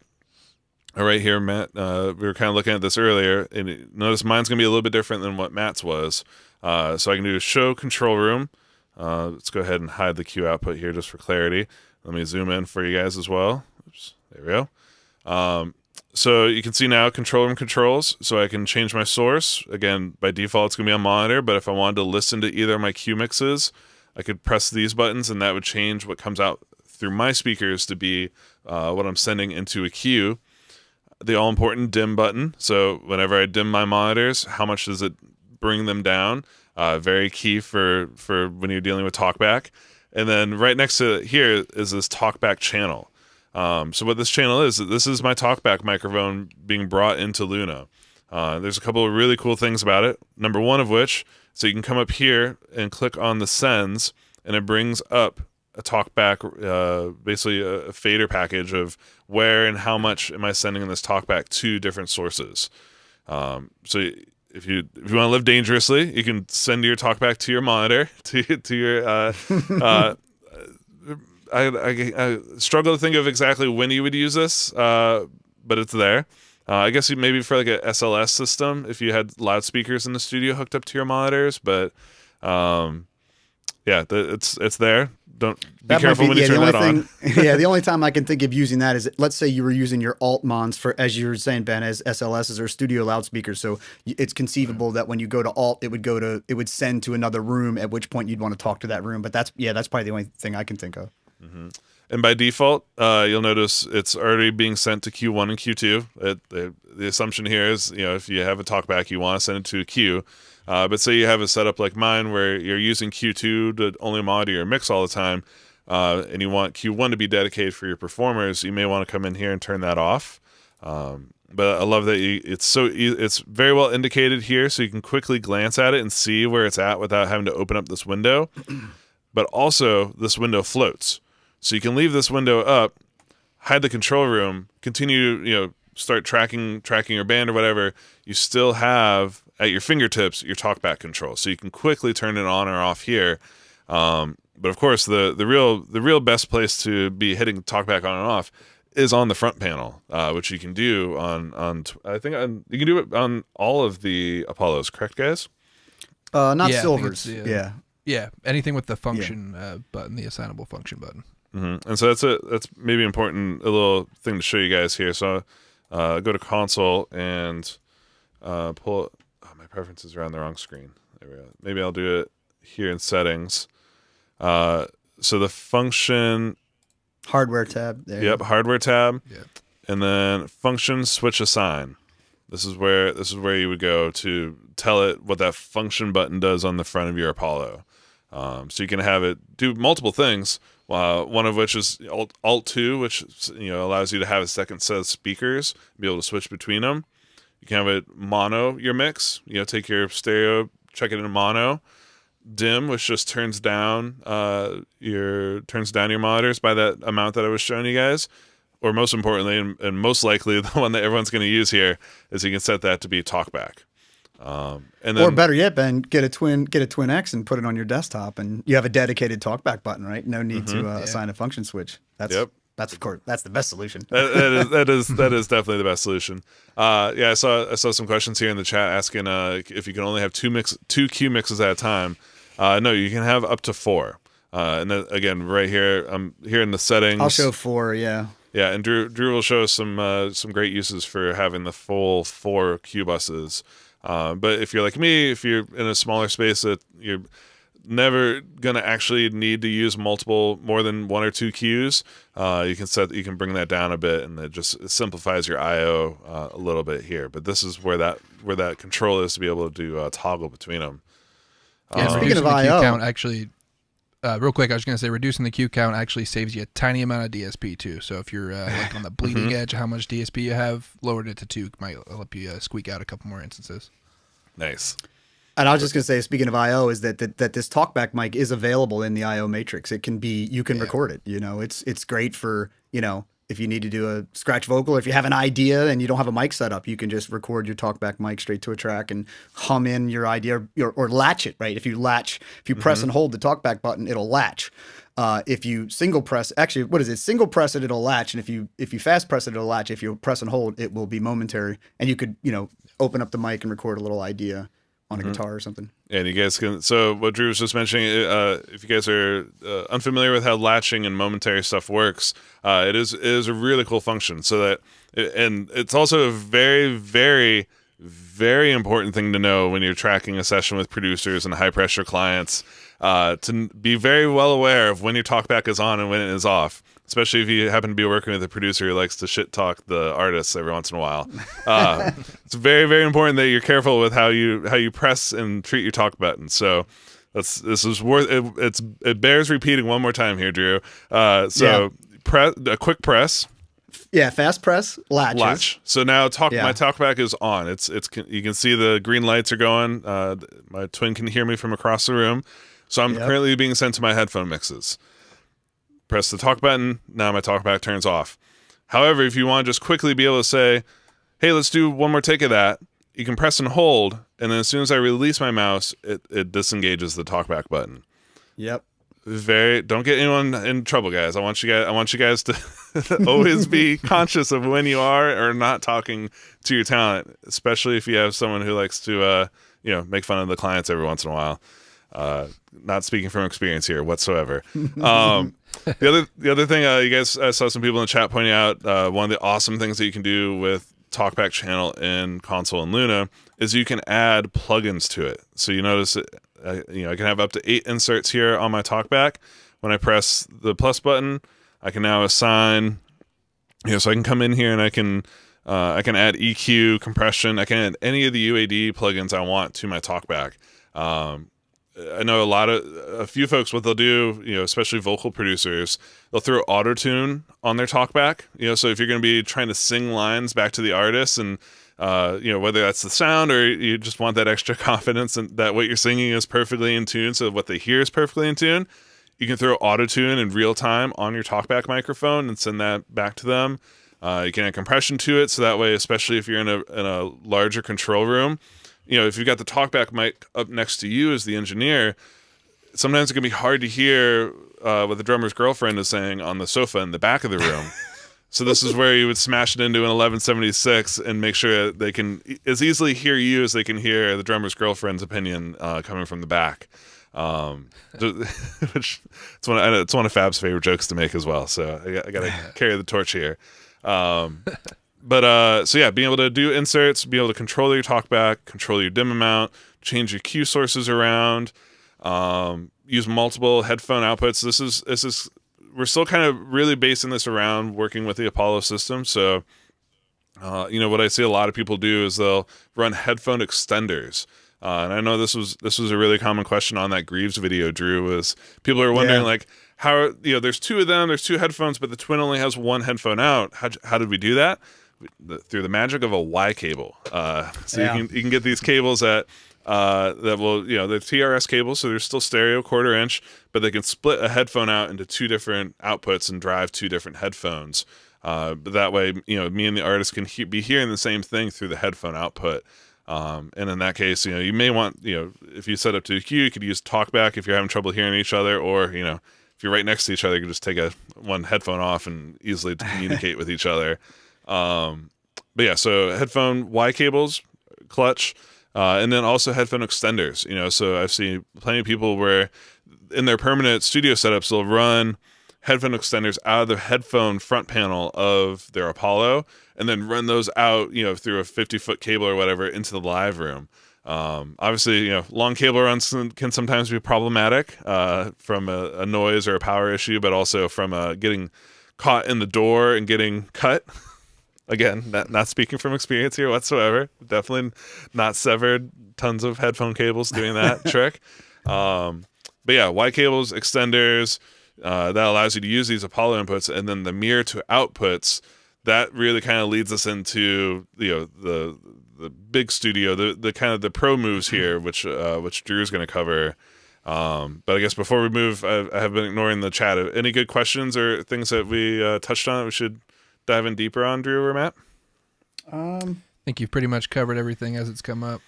are right here, Matt. Uh, we were kind of looking at this earlier, and notice mine's going to be a little bit different than what Matt's was. Uh, so I can do show control room. Uh, let's go ahead and hide the cue output here just for clarity. Let me zoom in for you guys as well. Oops, there we go. Um, so you can see now control room controls. So I can change my source. Again, by default, it's going to be on monitor, but if I wanted to listen to either of my cue mixes, I could press these buttons and that would change what comes out through my speakers to be uh, what I'm sending into a cue. The all important dim button. So whenever I dim my monitors, how much does it bring them down? Uh, very key for for when you're dealing with talkback. And then right next to here is this talkback channel. Um, so what this channel is, this is my talkback microphone being brought into Luna. Uh, there's a couple of really cool things about it. Number one of which, so you can come up here and click on the sends, and it brings up a talkback, uh, basically a, a fader package of where and how much am I sending this talkback to different sources. Um, so if you if you want to live dangerously, you can send your talkback to your monitor to to your. Uh, uh, I, I, I struggle to think of exactly when you would use this, uh, but it's there. Uh, I guess maybe for like a SLS system if you had loudspeakers in the studio hooked up to your monitors, but um, yeah, the, it's it's there. Don't be That careful when you yeah, turn the that only on. yeah, the only time I can think of using that is let's say you were using your alt mons for, as you were saying, Ben, as SLSs or studio loudspeakers. So it's conceivable that when you go to alt, it would go to, it would send to another room. At which point you'd want to talk to that room. But that's yeah, that's probably the only thing I can think of. And by default, uh, you'll notice it's already being sent to Q1 and Q2. It, the, the assumption here is, you know, if you have a talkback, you want to send it to a Q. Uh, but say you have a setup like mine where you're using Q2 to only monitor your mix all the time, uh, and you want Q1 to be dedicated for your performers, you may want to come in here and turn that off. Um, but I love that you, it's so it's very well indicated here, so you can quickly glance at it and see where it's at without having to open up this window. but also, this window floats, so you can leave this window up, hide the control room, continue, you know, start tracking tracking your band or whatever. You still have at your fingertips your talkback control, so you can quickly turn it on or off here. Um, but of course, the the real the real best place to be hitting talkback on and off is on the front panel, uh, which you can do on on I think on, you can do it on all of the Apollos, correct, guys? Uh, not Yeah, silvers. the, uh, yeah. Yeah, anything with the function uh, button, the assignable function button. hmm And so that's a that's maybe important a little thing to show you guys here. So uh, go to console and uh, pull. My preferences are on the wrong screen. There we go. Maybe I'll do it here in settings. Uh, so the function, Hardware tab. There. yep, hardware tab, Yep. and then function switch assign. This is where this is where you would go to tell it what that function button does on the front of your Apollo. Um, so you can have it do multiple things. Uh, one of which is Alt, Alt two, which you know allows you to have a second set of speakers, be able to switch between them. You can have it mono your mix. You know, take your stereo, check it in mono. Dim, which just turns down uh, your turns down your monitors by that amount that I was showing you guys. Or most importantly, and, and most likely the one that everyone's going to use here is you can set that to be talkback. Um, and then or better yet, Ben, get a twin, get a twin X and put it on your desktop, and you have a dedicated talkback button, right? No need to uh, assign a function switch. That's. Yep. That's of course that's the best solution. that, that is that is that is definitely the best solution. Uh, yeah, I saw I saw some questions here in the chat asking uh, if you can only have two mix two Q mixes at a time. Uh, no, you can have up to four. Uh, and then again, right here, I'm here in the settings. I'll show four. Yeah. Yeah, and Drew Drew will show some uh, some great uses for having the full four Q buses. Uh, but if you're like me, if you're in a smaller space that you're never gonna actually need to use multiple more than one or two Qs, uh, you can set you can bring that down a bit, and it just it simplifies your I/O uh, a little bit here. But this is where that where that control is to be able to uh, toggle between them. Yeah, Speaking reducing of the cue I/O. count actually, uh, real quick, I was going to say reducing the cue count actually saves you a tiny amount of DSP too. So if you're uh, like on the bleeding Mm-hmm. edge, of how much DSP you have, lowered it to two might help you uh, squeak out a couple more instances. Nice. And I was just going to say, speaking of I/O, is that, that that this talkback mic is available in the I/O matrix. It can be, you can Yeah. record it. You know, it's it's great for you know if you need to do a scratch vocal, or if you have an idea and you don't have a mic set up, you can just record your talkback mic straight to a track and hum in your idea or, or latch it. Right? If you latch, if you press and hold the talkback button, it'll latch. Uh, if you single press, actually, what is it? Single press it, it'll latch, and if you if you fast press it, it'll latch. If you press and hold, it will be momentary, and you could you know open up the mic and record a little idea on a guitar or something. And you guys can. So what Drew was just mentioning, uh, if you guys are uh, unfamiliar with how latching and momentary stuff works, uh, it is it is a really cool function. So that, and it's also a very very very important thing to know when you're tracking a session with producers and high pressure clients. Uh, to be very well aware of when your talkback is on and when it is off, especially if you happen to be working with a producer who likes to shit talk the artists every once in a while. Uh, it's very very important that you're careful with how you how you press and treat your talk button. So that's this is worth it, it's it bears repeating one more time here, Drew. Uh, so press a quick press Yeah, fast press latches. latch. So now talk Yeah. my talkback is on. It's it's you can see the green lights are going. Uh, my twin can hear me from across the room. So I'm Yep. currently being sent to my headphone mixes. Press the talk button. Now my talkback turns off. However, if you want to just quickly be able to say, "Hey, let's do one more take of that," you can press and hold, and then as soon as I release my mouse, it, it disengages the talkback button Yep. very don't get anyone in trouble guys i want you guys i want you guys to always be conscious of when you are or not talking to your talent especially if you have someone who likes to uh you know make fun of the clients every once in a while uh not speaking from experience here whatsoever. Um the other the other thing uh, you guys I saw some people in the chat pointing out uh, one of the awesome things that you can do with talkback channel in console and luna is you can add plugins to it. So you notice it, uh, you know i can have up to eight inserts here on my talkback. When i press the plus button i can now assign you know so i can come in here and i can uh, i can add eq compression. I can add any of the uad plugins i want to my talkback. Um, I know a lot of a few folks what they'll do, you know, especially vocal producers, they'll throw auto tune on their talkback. You know, so if you're going to be trying to sing lines back to the artist, and uh, you know whether that's the sound or you just want that extra confidence and that what you're singing is perfectly in tune, so what they hear is perfectly in tune, you can throw auto tune in real time on your talkback microphone and send that back to them. Uh, you can add compression to it, so that way, especially if you're in a in a larger control room, you know, if you've got the talkback mic up next to you as the engineer, sometimes it can be hard to hear uh, what the drummer's girlfriend is saying on the sofa in the back of the room. so this is where you would smash it into an 1176 and make sure that they can as easily hear you as they can hear the drummer's girlfriend's opinion uh, coming from the back. Um, which it's one of, it's one of Fab's favorite jokes to make as well. So I, got- I got to carry the torch here. Um, but uh, so yeah, being able to do inserts, be able to control your talkback, control your dim amount, change your cue sources around, um, use multiple headphone outputs. This is this is we're still kind of really basing this around working with the Apollo system. So, uh, you know, what I see a lot of people do is they'll run headphone extenders. Uh, and I know this was this was a really common question on that Grieves video. Drew was people are wondering Yeah. like how you know there's two of them, there's two headphones, but the twin only has one headphone out. How how did we do that? The- Through the magic of a Y cable. Uh, so Yeah. you can you can get these cables that uh, that will you know they're TRS cables, so they're still stereo quarter inch, but they can split a headphone out into two different outputs and drive two different headphones. Uh, but that way, you know, me and the artist can he- be hearing the same thing through the headphone output. Um, and in that case, you know, you may want, you know, if you set up to EQ, you could use talkback if you're having trouble hearing each other, or you know, if you're right next to each other, you can just take a one headphone off and easily communicate with each other. Um, but yeah, so headphone Y cables, clutch, uh, and then also headphone extenders. You know, so I've seen plenty of people where in their permanent studio setups they'll run headphone extenders out of the headphone front panel of their Apollo, and then run those out, you know, through a 50 foot cable or whatever into the live room. Um, obviously, you know, long cable runs can sometimes be problematic uh, from a, a noise or a power issue, but also from uh, getting caught in the door and getting cut. Again, not, not speaking from experience here whatsoever. Definitely not severed tons of headphone cables doing that trick. Um, but yeah, Y cables, extenders, uh, that allows you to use these Apollo inputs, and then the mirror to outputs. That really kind of leads us into you know the the big studio, the the kind of the pro moves here, which uh, which Drew's going to cover. Um, but I guess before we move, I, I have been ignoring the chat. Any good questions or things that we uh, touched on that we should dive in deeper on, Drew or Matt? Um, I think you've pretty much covered everything as it's come up.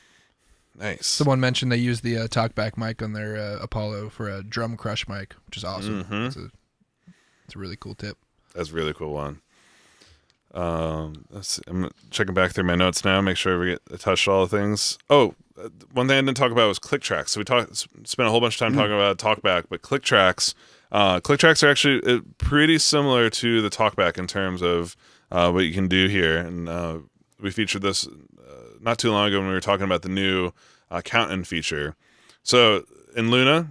Nice. Someone mentioned they use the uh, talkback mic on their uh, Apollo for a drum crush mic, which is awesome. Mhm. It's, a, it's a really cool tip. That's a really cool one. Um, let's see. I'm checking back through my notes now, make sure we get touched all the things. Oh, uh, one thing I didn't talk about was click tracks. So we talked, spent a whole bunch of time talking about talkback, but click tracks, uh, click tracks are actually uh, pretty similar to the talkback in terms of uh, what you can do here. And uh, we featured this uh, not too long ago when we were talking about the new uh, count in feature. So in Luna,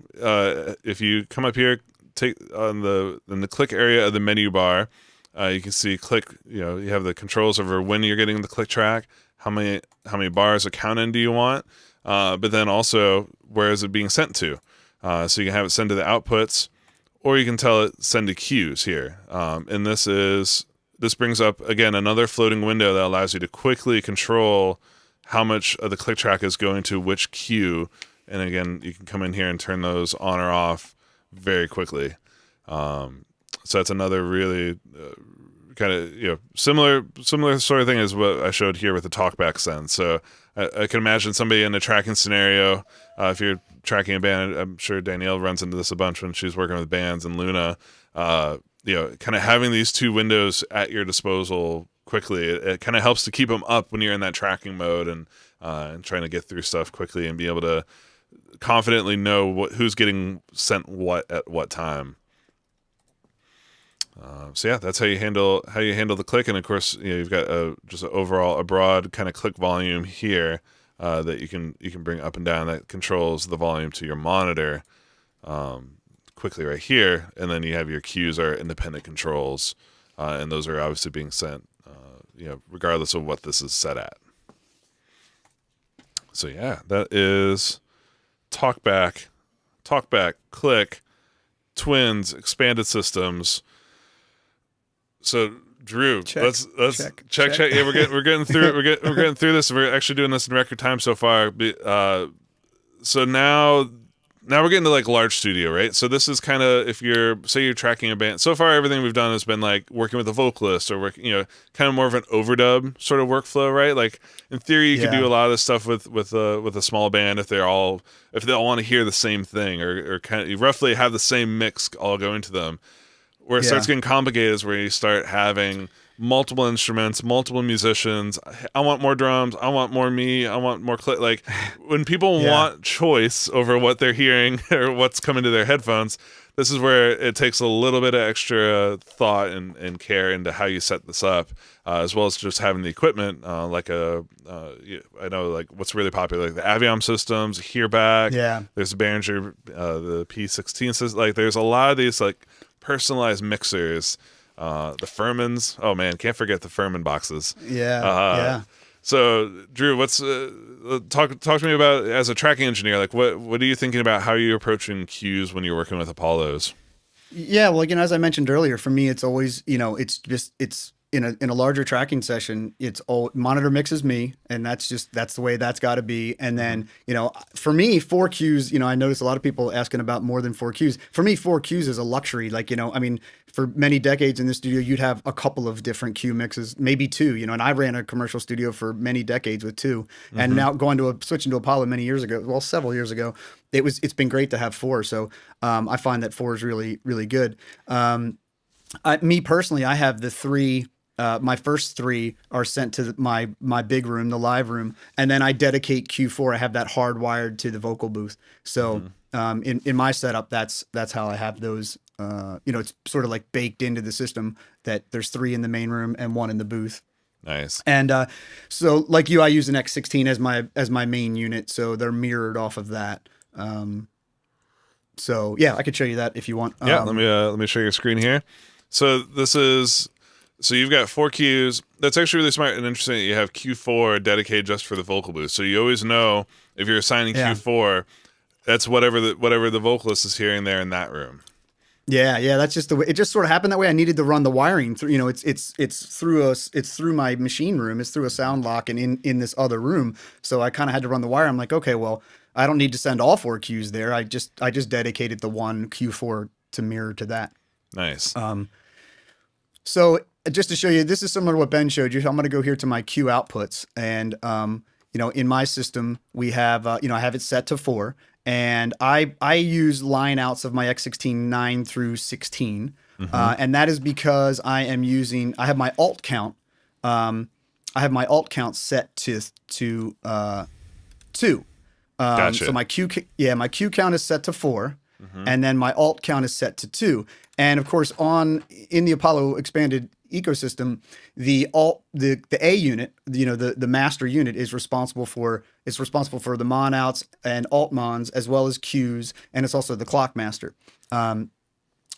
if you come up here, take on the in the click area of the menu bar, you can see click. You know, you have the controls over when you're getting the click track, how many how many bars of count in do you want, but then also where is it being sent to. So you can have it send to the outputs, or you can tell it send to cues here. Um, and this is this brings up again another floating window that allows you to quickly control how much of the click track is going to which cue. And again, you can come in here and turn those on or off very quickly. Um, so that's another really uh, kind of you know similar similar sort of thing as what I showed here with the talkback send. So I, I can imagine somebody in a tracking scenario. Uh, if you're tracking a band, I'm sure Danielle runs into this a bunch when she's working with bands and Luna. Uh, you know, kind of having these two windows at your disposal quickly, it, it kind of helps to keep them up when you're in that tracking mode and uh, and trying to get through stuff quickly and be able to confidently know what who's getting sent what at what time. Uh, so yeah, that's how you handle how you handle the click, and of course, you know, you've got a just a overall a broad kind of click volume here uh, that you can you can bring up and down that controls the volume to your monitor um, quickly right here, and then you have your cues are independent controls, uh, and those are obviously being sent, uh, you know, regardless of what this is set at. So yeah, that is talkback, talkback, click, twins, expanded systems so Drew, Check, let's let's check, check check. check. Yeah, we're getting we're getting through. We're getting we're getting through this. We're actually doing this in record time so far. Uh, so now now we're getting to like large studio, right? So this is kind of if you're say you're tracking a band. So far, everything we've done has been like working with a vocalist or working, you know, kind of more of an overdub sort of workflow, right? Like in theory, you could Yeah. do a lot of this stuff with with a with a small band if they're all if they all want to hear the same thing or or kind of roughly have the same mix all going to them. Where it starts getting complicated is where you start having multiple instruments, multiple musicians. I want more drums. I want more me. I want more click. Like when people Yeah. want choice over what they're hearing or what's coming to their headphones, this is where it takes a little bit of extra thought and, and care into how you set this up, uh, as well as just having the equipment, uh, like a, uh, I know like what's really popular, like the Aviom systems, Hearback. Yeah. There's Behringer, uh, the P16 system. Like there's a lot of these like personalized mixers. Uh, the Furmans. Oh man, can't forget the Furman boxes. Yeah, Uh, yeah. So, Drew, what's uh, talk talk to me about as a tracking engineer? Like, what what are you thinking about? How are you approaching cues when you're working with Apollos? Yeah, well, again, as I mentioned earlier, for me, it's always you know, it's just it's in a in a larger tracking session, it's all monitor mixes me, and that's just that's the way that's got to be. And then you know, for me, four cues. You know, I notice a lot of people asking about more than four cues. For me, four cues is a luxury. Like you know, I mean, for many decades in the studio, you'd have a couple of different cue mixes, maybe two. You know, and I ran a commercial studio for many decades with 2 and now going to a switching to Apollo many years ago, well, several years ago, it was it's been great to have four. So um, I find that four is really really good. Um, I, me personally, I have the three. Uh, my first three are sent to my my big room, the live room, and then I dedicate Q4. I have that hardwired to the vocal booth. So um, in in my setup, that's that's how I have those. Uh, you know, it's sort of like baked into the system that there's three in the main room and one in the booth. Nice. And uh, so, like you, I use an X16 as my as my main unit, so they're mirrored off of that. Um, so yeah, I could show you that if you want. Yeah, Um, let me uh, let me share your screen here. So this is so you've got four cues. That's actually really smart and interesting. that You have Q4 dedicated just for the vocal booth, so you always know if you're assigning Yeah. Q4, that's whatever the whatever the vocalist is hearing there in that room. Yeah, yeah, that's just the way. It just sort of happened that way. I needed to run the wiring through. You know, it's it's it's through a it's through my machine room. It's through a sound lock and in in this other room. So I kind of had to run the wire. I'm like, okay, well, I don't need to send all four cues there. I just I just dedicated the one Q4 to mirror to that. Nice. Um, so just to show you, this is similar to what Ben showed you. I'm going to go here to my Q outputs, and um, you know, in my system, we have uh, you know I have it set to four, and I I use line outs of my X16 nine through 16, uh, and that is because I am using I have my alt count. Um, I have my alt count set to to uh, two. Um, Gotcha. So my Q, yeah, my Q count is set to 4 and then my alt count is set to two. And of course, on in the Apollo expanded ecosystem, the alt the the A unit, you know, the the master unit is responsible for it's responsible for the mon outs and alt mons as well as cues, and it's also the clock master. Um,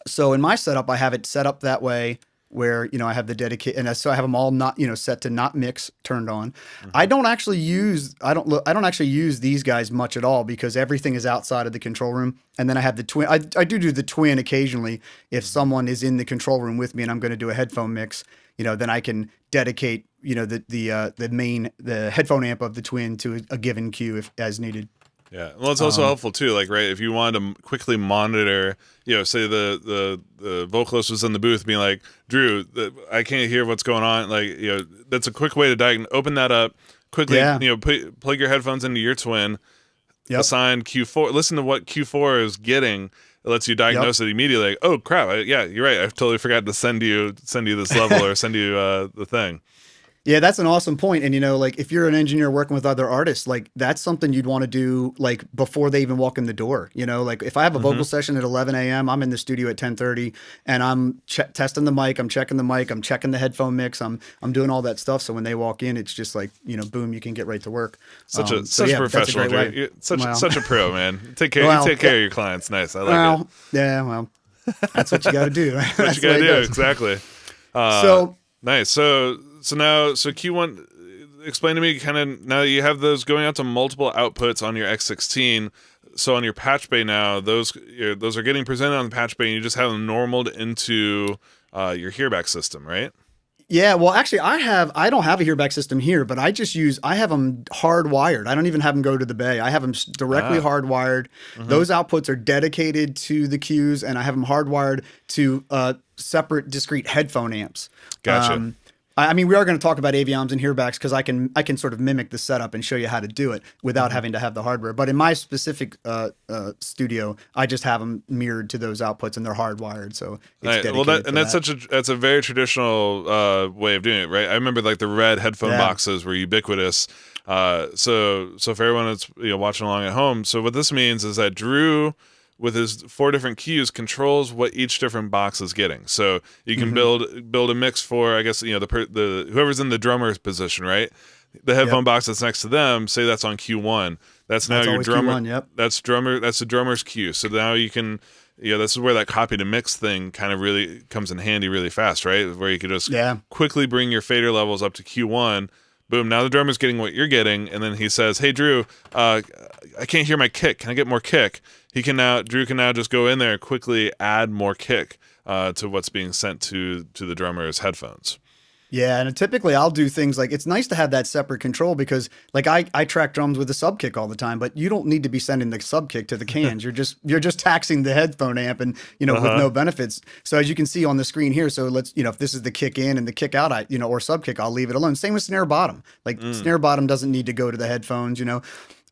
so in my setup, I have it set up that way where you know I have the dedicate, and uh, so I have them all not you know set to not mix turned on. Mm-hmm. I don't actually use I don't look I don't actually use these guys much at all because everything is outside of the control room, and then I have the twin. I, I do do the twin occasionally if mm-hmm. someone is in the control room with me and I'm going to do a headphone mix. You know, then I can dedicate you know the the uh, the main the headphone amp of the twin to a, a given cue if as needed. Yeah, well, it's also helpful too. Like, right, if you wanted to quickly monitor, you know, say the the the vocalist was in the booth, being like, "Drew, the, I can't hear what's going on." Like, you know, that's a quick way to diagnose. Open that up quickly. Yeah. You know, put, plug your headphones into your twin. Yep. Assign Q4. Listen to what Q4 is getting. It lets you diagnose it immediately. Like, oh crap! I, yeah, you're right. I totally forgot to send you send you this level or send you uh, the thing. Yeah, that's an awesome point. And you know, like if you're an engineer working with other artists, like that's something you'd want to do like before they even walk in the door. You know, like if I have a vocal session at 11 a.m., I'm in the studio at 10:30, and I'm che- testing the mic, I'm checking the mic, I'm checking the headphone mix, I'm I'm doing all that stuff. So when they walk in, it's just like you know, boom, you can get right to work. Such Um, a so such yeah, professional. You're Such such a pro, man. Take care. Well, you take care yeah. of your clients. Nice. I like well, it. yeah, well, that's what you got to do. What you gotta do exactly. Uh, So nice. So so now so Q1. Explain to me kind of now you have those going out to multiple outputs on your X16. So on your patch bay now, those those are getting presented on the patch bay, and you just have them normaled into uh, your hearback system, right? Yeah, well, actually, I have. I don't have a hearback system here, but I just use. I have them hardwired. I don't even have them go to the bay. I have them directly Ah. hardwired. Those outputs are dedicated to the cues, and I have them hardwired to uh, separate, discrete headphone amps. Gotcha. Um, I I mean, we are going to talk about Avioms and hearbacks because I can I can sort of mimic the setup and show you how to do it without Mm-hmm. having to have the hardware. But in my specific uh, uh, studio, I just have them mirrored to those outputs and they're hardwired. So it's Right. Well, that, and that's that. such a that's a very traditional uh, way of doing it, right? I remember like the red headphone Yeah. boxes were ubiquitous. Uh, so so for everyone that's you know watching along at home, so what this means is that Drew with his four different cues controls what each different box is getting. So you Mm-hmm. can build build a mix for I guess you know the per, the whoever's in the drummer's position, right? The headphone box that's next to them, say that's on Q1. That's now That's your drummer. Q1, yep. That's drummer. That's the drummer's cue. So now you can, yeah, this is where that copy to mix thing kind of really comes in handy really fast, right? Where you could just Yeah. quickly bring your fader levels up to Q1. Boom! Now the drummer's getting what you're getting, and then he says, "Hey Drew, uh, I can't hear my kick. Can I get more kick?" He can now Drew can now just go in there and quickly add more kick uh, to what's being sent to to the drummer's headphones. Yeah, and typically I'll do things like it's nice to have that separate control because like I, I track drums with a sub kick all the time, but you don't need to be sending the sub kick to the cans. you're just you're just taxing the headphone amp and you know with uh-huh. no benefits. So as you can see on the screen here, so let's you know if this is the kick in and the kick out, I you know or sub kick, I'll leave it alone. Same with snare bottom. Like mm. snare bottom doesn't need to go to the headphones, you know.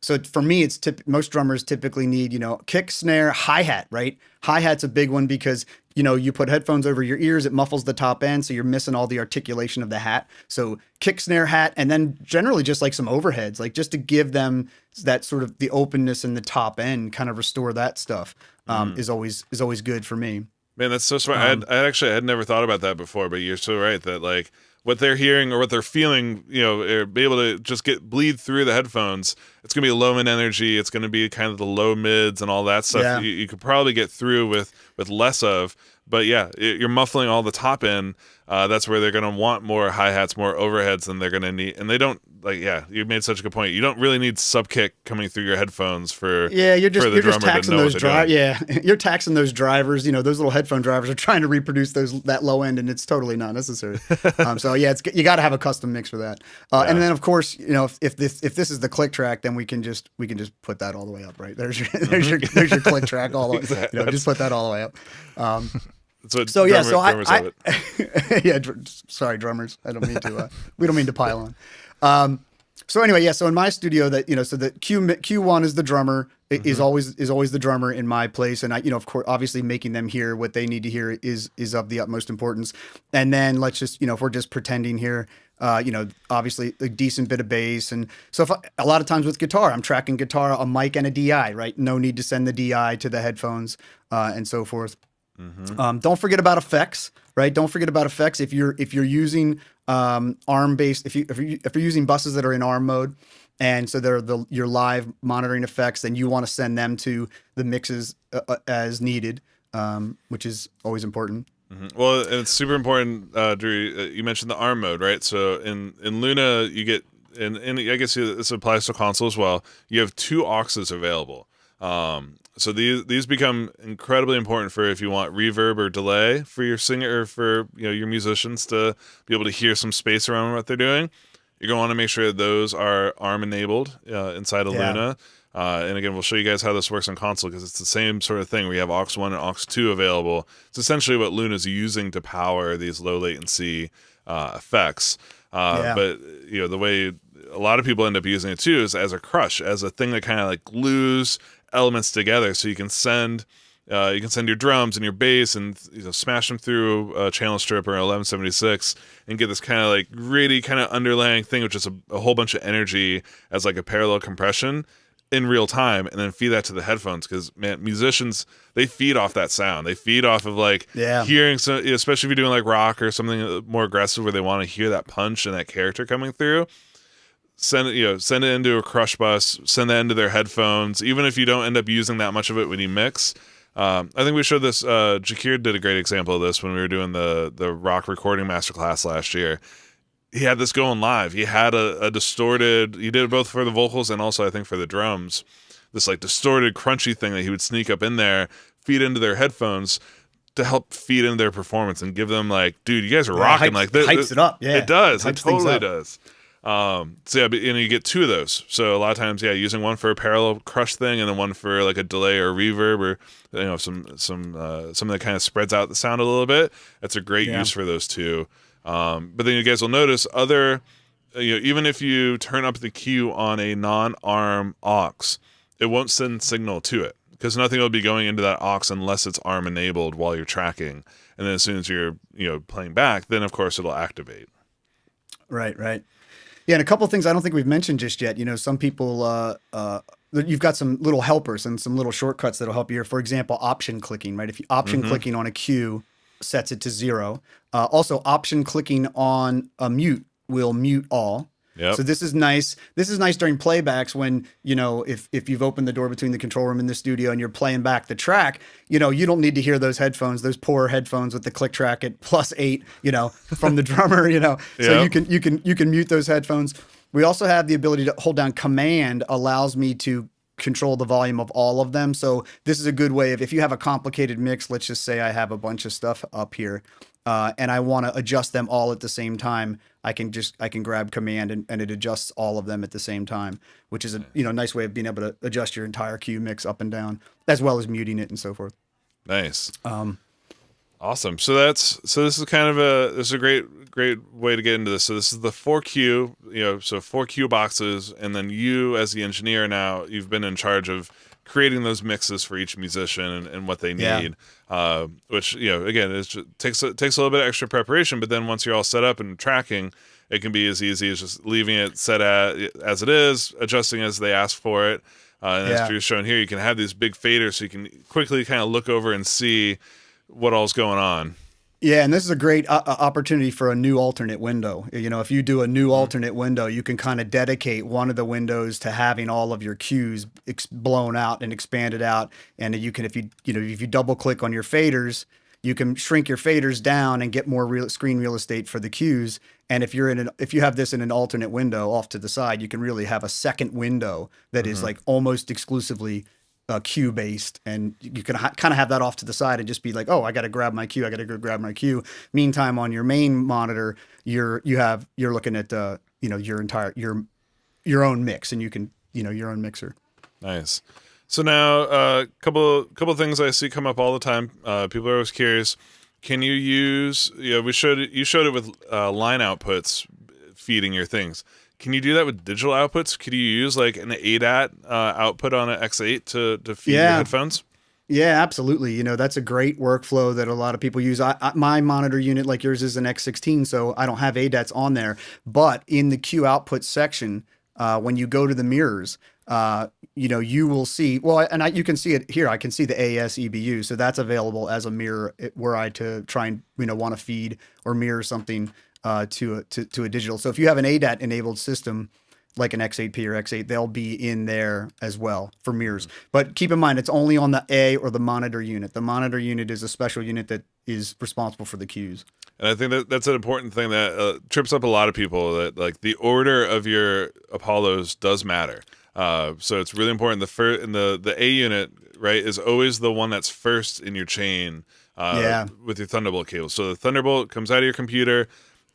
So for me, it's tip- most drummers typically need, you know, kick, snare, hi hat, right? Hi hat's a big one because, you know, you put headphones over your ears, it muffles the top end, so you're missing all the articulation of the hat. So kick, snare, hat, and then generally just like some overheads, like just to give them that sort of the openness in the top end, kind of restore that stuff, um, is always is always good for me. Man, that's so smart. Um, I, I actually I had never thought about that before, but you're so right that like what they're hearing or what they're feeling, you know, be able to just get bleed through the headphones. It's gonna be low mid energy. It's gonna be kind of the low mids and all that stuff. Yeah. You, you could probably get through with with less of. But yeah, it- you're muffling all the top end. Uh, that's where they're gonna want more hi hats, more overheads than they're gonna need. And they don't like. Yeah, you made such a good point. You don't really need sub kick coming through your headphones for Yeah, you're just the you're just taxing those drivers. Yeah, you're taxing those drivers. You know, those little headphone drivers are trying to reproduce those that low end, and it's totally not necessary. um, so yeah, it's you got to have a custom mix for that. Uh, And then of course, you know, if, if this if this is the click track, then we can just we can just put that all the way up, right? There's your there's your there's your click track all the way. You know, just put that all the way up. Um, What so yeah, so I, I yeah, dr- sorry, drummers. I don't mean to. Uh, we don't mean to pile on. Um, so anyway, yeah. So in my studio, that you know, so the Q Q one is the drummer is Mm-hmm. always is always the drummer in my place, and I, you know, of course, obviously making them hear what they need to hear is is of the utmost importance. And then let's just you know, if we're just pretending here. Uh, you know, obviously a decent bit of bass, and so if I, a lot of times with guitar, I'm tracking guitar, a mic, and a DI. Right, no need to send the DI to the headphones, uh, and so forth. Um, don't forget about effects, right? Don't forget about effects. If you're if you're using um, ARM based, if you if you if you're using buses that are in ARM mode, and so they're the your live monitoring effects, then you want to send them to the mixes uh, uh, as needed, um, which is always important. Mhm. Well, it's super important, uh, Drew. uh, You mentioned the ARM mode, right? So in in Luna, you get, and, and I guess this applies to console as well. You have two auxes available. Um, so these these become incredibly important for if you want reverb or delay for your singer or for you know your musicians to be able to hear some space around what they're doing. You're going to want to make sure that those are ARM enabled uh, inside of Yeah. Luna. Uh, and again, we'll show you guys how this works on console because it's the same sort of thing. We have aux one and aux two available. It's essentially what Luna's using to power these low latency uh, effects. Uh, Yeah. But you know the way a lot of people end up using it too is as a crush, as a thing that kind of like glues elements together, so you can send. Uh, you can send your drums and your bass and you know smash them through a channel strip or 1176 and get this kind of like gritty kind of underlying thing which is a, a whole bunch of energy as like a parallel compression in real time and then feed that to the headphones because man musicians they feed off that sound they feed off of like Yeah. hearing some especially if you're doing like rock or something more aggressive where they want to hear that punch and that character coming through send it you know send it into a crush bus send that into their headphones even if you don't end up using that much of it when you mix um, I think we showed this. Uh, Jacquire did a great example of this when we were doing the the rock recording masterclass last year. He had this going live. He had a, a distorted. He did it both for the vocals and also I think for the drums. This like distorted, crunchy thing that he would sneak up in there, feed into their headphones to help feed into their performance and give them like, dude, you guys are rocking. hypes- like this, hypes it up, yeah. it does. It things totally does. Um, so yeah, but, and you get two of those. So a lot of times, yeah, using one for a parallel crush thing, and then one for like a delay or reverb, or you know, some some uh, something that kind of spreads out the sound a little bit. That's a great Yeah. use for those two. Um, but then you guys will notice other, you know, even if you turn up the Q on a non-ARM aux, it won't send signal to it because nothing will be going into that aux unless it's ARM enabled while you're tracking. And then as soon as you're you know playing back, then of course it'll activate. Right, right. Yeah, and a couple of things I don't think we've mentioned just yet. You know, some people, uh, uh, you've got some little helpers and some little shortcuts that'll help you. here. For example, option clicking, right? If you option clicking on a cue sets it to zero. Uh, also, option clicking on a mute will mute all. Yep. So this is nice. This is nice during playbacks when you know if if you've opened the door between the control room and the studio and you're playing back the track, you know you don't need to hear those headphones, those poor headphones with the click track at plus eight, you know, from the drummer, you know. So Yeah. you can you can you can mute those headphones. We also have the ability to hold down command allows me to control the volume of all of them. So this is a good way of if you have a complicated mix, let's just say I have a bunch of stuff up here. Uh, and I want to adjust them all at the same time. I can just I can grab command and, and it adjusts all of them at the same time, which is a you know nice way of being able to adjust your entire cue mix up and down, as well as muting it and so forth. Nice. Um, Awesome. So that's so this is kind of a this is a great great way to get into this. So this is the four Q, you know, so four Q boxes, and then you as the engineer now you've been in charge of creating those mixes for each musician and, and what they Yeah. need. Uh, which you know again it takes a, takes a little bit of extra preparation, but then once you're all set up and tracking, it can be as easy as just leaving it set at as it is, adjusting as they ask for it. Uh, and Yeah. as Drew's showing here, you can have these big faders, so you can quickly kind of look over and see what all's going on. Yeah, and this is a great uh, uh, opportunity for a new alternate window. You know, if you do a new alternate window, you can kind of dedicate one of the windows to having all of your cues ex- blown out and expanded out. And you can, if you you know, if you double click on your faders, you can shrink your faders down and get more real screen real estate for the cues. And if you're in an, if you have this in an alternate window off to the side, you can really have a second window that is like almost exclusively uh, cue based, and you can ha- kind of have that off to the side and just be like, oh, I got to grab my cue, I got to go grab my cue. Meantime, on your main monitor, you're you have you're looking at uh, you know your entire your your own mix, and you can you know your own mixer. Nice. So now, a uh, couple couple things I see come up all the time. Uh, people are always curious. Can you use? You know, we showed it, you showed it with uh, line outputs feeding your things. Can you do that with digital outputs? Could you use like an ADAT uh, output on an X8 to to feed your headphones? Yeah, absolutely. You know, that's a great workflow that a lot of people use. I, I, my monitor unit, like yours, is an X16, so I don't have ADATs on there. But in the Q output section, uh, when you go to the mirrors, uh, you know, you will see. Well, and I, you can see it here. I can see the AES EBU, so that's available as a mirror were I to try and you know want to feed or mirror something uh, to a to, to a digital. So if you have an ADAT enabled system, like an X8P or X8, they'll be in there as well for mirrors. But keep in mind, it's only on the A or the monitor unit. The monitor unit is a special unit that is responsible for the cues. And I think that that's an important thing that uh, trips up a lot of people. That like the order of your Apollos does matter. Uh, so it's really important. The first in the the A unit right is always the one that's first in your chain. Uh, Yeah. With your Thunderbolt cable. So the Thunderbolt comes out of your computer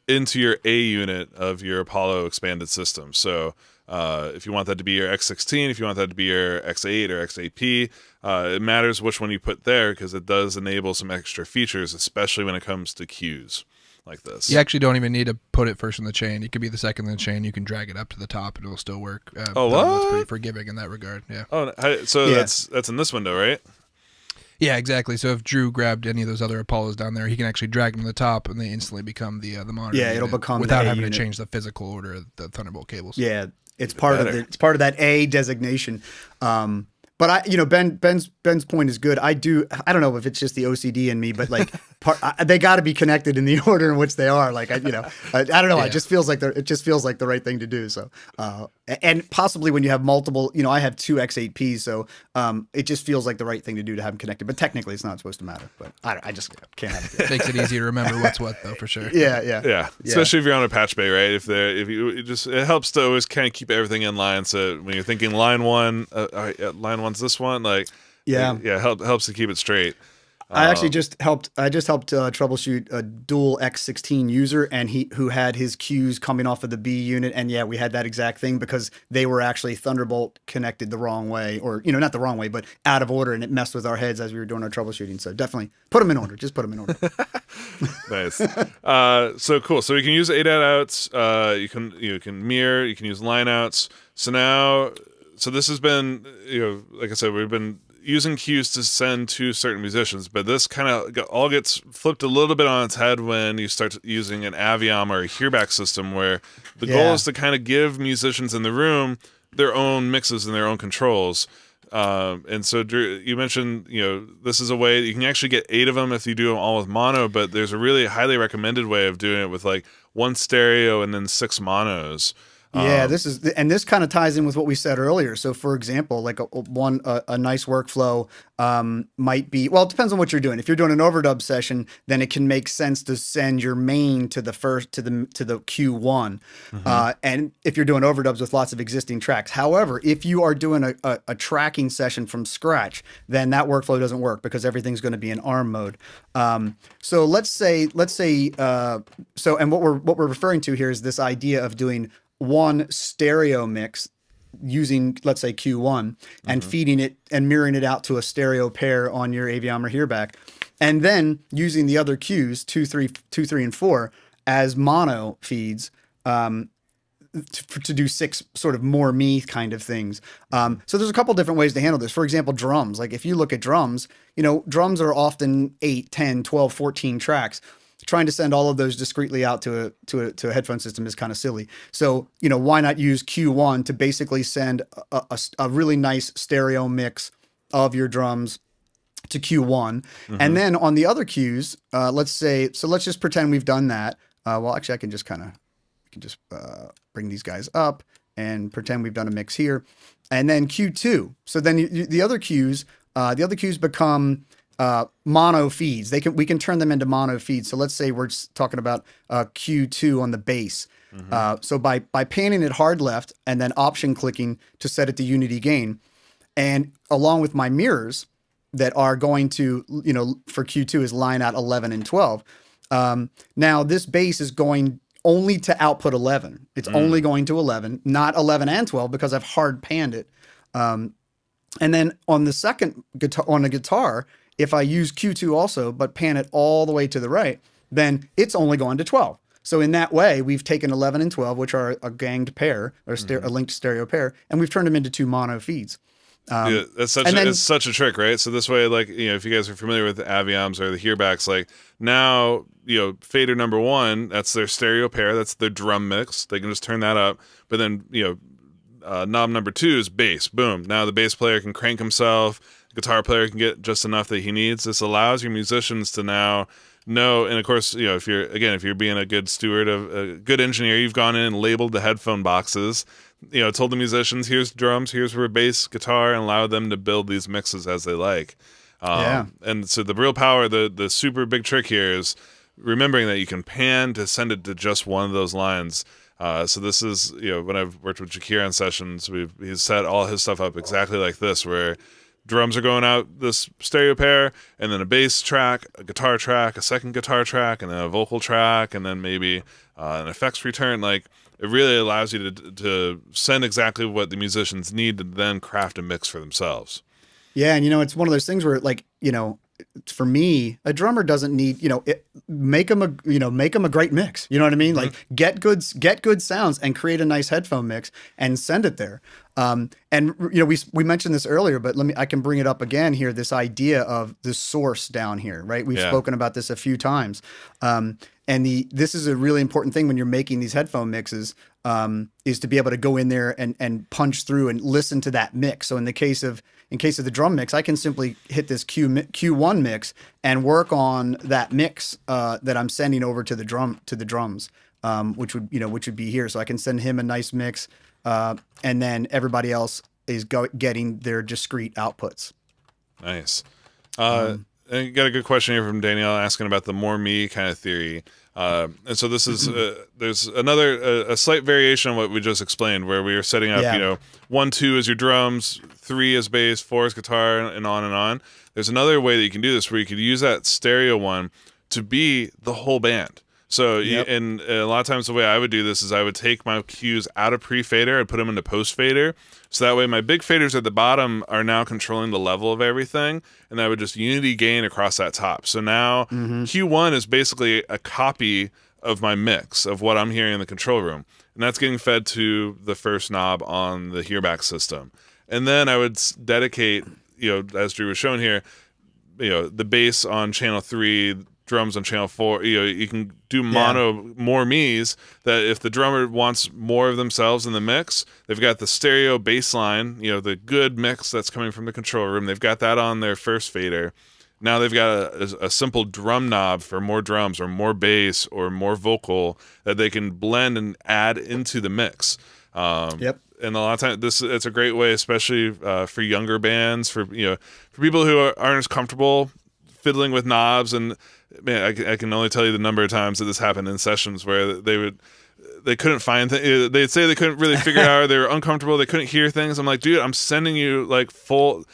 into your A unit of your Apollo expanded system. So uh, if you want that to be your X16, if you want that to be your X8 or X8P, uh, it matters which one you put there because it does enable some extra features, especially when it comes to cues like this. You actually don't even need to put it first in the chain. You could be the second in the chain. You can drag it up to the top, and it'll still work. Uh, Oh, Thunderbolt's what? pretty forgiving in that regard. Yeah. Oh, so Yeah. that's that's in this window, right? Yeah, exactly. So if Drew grabbed any of those other Apollos down there, he can actually drag them to the top, and they instantly become the uh, the monitor. Yeah, it'll become without A having unit. to change the physical order of the Thunderbolt cables. Yeah, it's part of better. the, it's part of that A designation. Um, but I, you know, Ben Ben's Ben's point is good. I do. I don't know if it's just the OCD in me, but like, part, I, they got to be connected in the order in which they are. Like, I, you know, I, I don't know. Yeah. It just feels like they're, it just feels like the right thing to do. So, uh, and possibly when you have multiple, you know, I have two X8Ps, so um, it just feels like the right thing to do to have them connected. But technically, it's not supposed to matter. But I, I just can't have it. Makes it easy to remember what's what, though, for sure. Yeah, yeah, Yeah, especially if you're on a patch bay, right? If they're if you it just it helps to always kind of keep everything in line. So when you're thinking line one, uh, all right, yeah, line one's this one, like Yeah. yeah, help helps to keep it straight. I Um, actually just helped. I just helped uh, troubleshoot a dual X16 user, and he who had his cues coming off of the B unit, and yeah, we had that exact thing because they were actually Thunderbolt connected the wrong way, or you know, not the wrong way, but out of order, and it messed with our heads as we were doing our troubleshooting. So definitely put them in order. Just put them in order. nice. Uh, so cool. So you can use ADAT outs. Uh, you can you can mirror. You can use line outs. So now, so this has been you know, like I said, we've been using cues to send to certain musicians, but this kind of all gets flipped a little bit on its head when you start using an Aviom or a hearback system, where the goal is to kind of give musicians in the room their own mixes and their own controls. Um, and so Drew, you mentioned, you know, this is a way you can actually get eight of them if you do them all with mono, but there's a really highly recommended way of doing it with like one stereo and then six monos. Yeah, this is and this kind of ties in with what we said earlier. So, for example, like a, one a, a nice workflow um, might be well, it depends on what you're doing. If you're doing an overdub session, then it can make sense to send your main to the first to the to the Q one, uh, and if you're doing overdubs with lots of existing tracks. However, if you are doing a, a, a tracking session from scratch, then that workflow doesn't work because everything's going to be in ARM mode. Um, so let's say let's say uh, so, and what we're what we're referring to here is this idea of doing one stereo mix using let's say Q1 and feeding it and mirroring it out to a stereo pair on your Aviom or Hearback and then using the other cues two three two three and 4 as mono feeds um, to, to do six sort of more me kind of things. Um, so there's a couple different ways to handle this. For example, drums. Like if you look at drums, you know, drums are often 8, 10, 12, 14 tracks. Trying to send all of those discreetly out to a to a to a headphone system is kind of silly. So you know why not use Q1 to basically send a, a, a really nice stereo mix of your drums to Q1, and then on the other cues, uh, let's say so. Let's just pretend we've done that. Uh, well, actually, I can just kind of can just uh, bring these guys up and pretend we've done a mix here, and then Q2. So then you, you- the other cues, uh, the other cues become uh, mono feeds. They can we can turn them into mono feeds. So let's say we're talking about uh, Q2 on the bass. Uh, so by by panning it hard left and then option clicking to set it to unity gain, and along with my mirrors that are going to you know for Q2 is line out 11 and 12. Um, now this bass is going only to output 11. It's only going to 11, not 11 and 12 because I've hard panned it. Um, and then on the second guitar on a guitar, if I use Q2 also but pan it all the way to the right, then it's only going to 12. So in that way, we've taken 11 and 12, which are a ganged pair or ster- a linked stereo pair, and we've turned them into two mono feeds. yeah, that's such a, then- it's such a trick, right? So this way, like you know, if you guys are familiar with the Avioms or the Hearbacks, like now you know, fader number one, that's their stereo pair, that's their drum mix. They can just turn that up, but then you know, uh, knob number two is bass. Boom. Now the bass player can crank himself. Guitar player can get just enough that he needs. This allows your musicians to now know. And of course, you know, if you're again, if you're being a good steward of a good engineer, you've gone in and labeled the headphone boxes. You know, told the musicians, here's drums, here's where bass, guitar, and allow them to build these mixes as they like. Um, Yeah. And so the real power, the the super big trick here is remembering that you can pan to send it to just one of those lines. Uh, so this is, you know, when I've worked with Jacquire on sessions, we've he's set all his stuff up exactly like this, where drums are going out this stereo pair, and then a bass track, a guitar track, a second guitar track, and then a vocal track, and then maybe uh, an effects return. Like it really allows you to to send exactly what the musicians need to then craft a mix for themselves. Yeah, and you know, it's one of those things where, like, you know, for me, a drummer doesn't need, you know, it, make them a, you know, make them a great mix. You know what I mean? Like, get good, get good sounds, and create a nice headphone mix, and send it there. Um, and you know, we we mentioned this earlier, but let me, I can bring it up again here. This idea of the source down here, right? We've Yeah. spoken about this a few times. Um, and the this is a really important thing when you're making these headphone mixes um, is to be able to go in there and and punch through and listen to that mix. So in the case of in case of the drum mix, I can simply hit this Q Q1 mix and work on that mix uh, that I'm sending over to the drum to the drums, um, which would you know which would be here. So I can send him a nice mix, uh, and then everybody else is go- getting their discrete outputs. Nice. Uh, you got a good question here from Danielle asking about the more me kind of theory. Uh, and so this is uh, there's another uh, a slight variation on what we just explained, where we are setting up, Yeah. you know, one two is your drums, three is bass, four is guitar, and on and on. There's another way that you can do this, where you could use that stereo one to be the whole band. So, Yep. and a lot of times the way I would do this is I would take my cues out of pre fader and put them into post fader. So that way my big faders at the bottom are now controlling the level of everything. And I would just unity gain across that top. So now mm-hmm. Q1 is basically a copy of my mix of what I'm hearing in the control room. And that's getting fed to the first knob on the hearback system. And then I would dedicate, you know, as Drew was showing here, you know the bass on channel three drums on channel four you know you can do mono more me's that if the drummer wants more of themselves in the mix they've got the stereo bass line you know the good mix that's coming from the control room. They've got that on their first fader. Now they've got a, a simple drum knob for more drums or more bass or more vocal that they can blend and add into the mix. Um, Yep. and a lot of times this it's a great way especially uh, for younger bands for you know for people who are, aren't as comfortable fiddling with knobs and man I, can- I can only tell you the number of times that this happened in sessions where they would they couldn't find th- they'd say they couldn't really figure it out they were uncomfortable they couldn't hear things. I'm like dude i'm sending you like full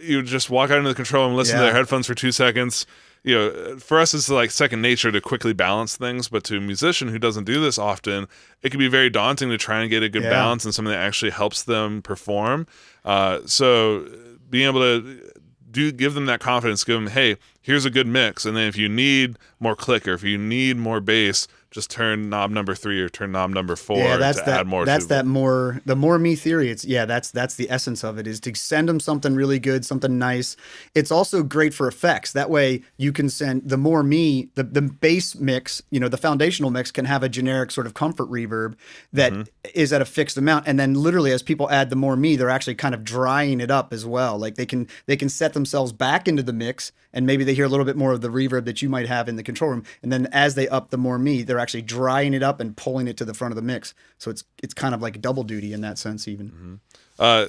you just walk out into the control and listen to their headphones for two seconds. You know for us it's like second nature to quickly balance things but to a musician who doesn't do this often it can be very daunting to try and get a good Yeah. balance and something that actually helps them perform. Uh, so being able to do give them that confidence give them hey here's a good mix. And then if you need more click or if you need more bass just turn knob number three or turn knob number four yeah, that's to that. add more that's that more the more me theory. It's yeah, that's that's the essence of it is to send them something really good, something nice. It's also great for effects. That way you can send the more me the the bass mix. You know, the foundational mix can have a generic sort of comfort reverb that mm-hmm. is at a fixed amount, and then literally as people add the more me, they're actually kind of drying it up as well. Like they can they can set themselves back into the mix, and maybe they hear a little bit more of the reverb that you might have in the control room, and then as they up the more me, they're actually drying it up and pulling it to the front of the mix. So it's it's kind of like double duty in that sense, even. Uh,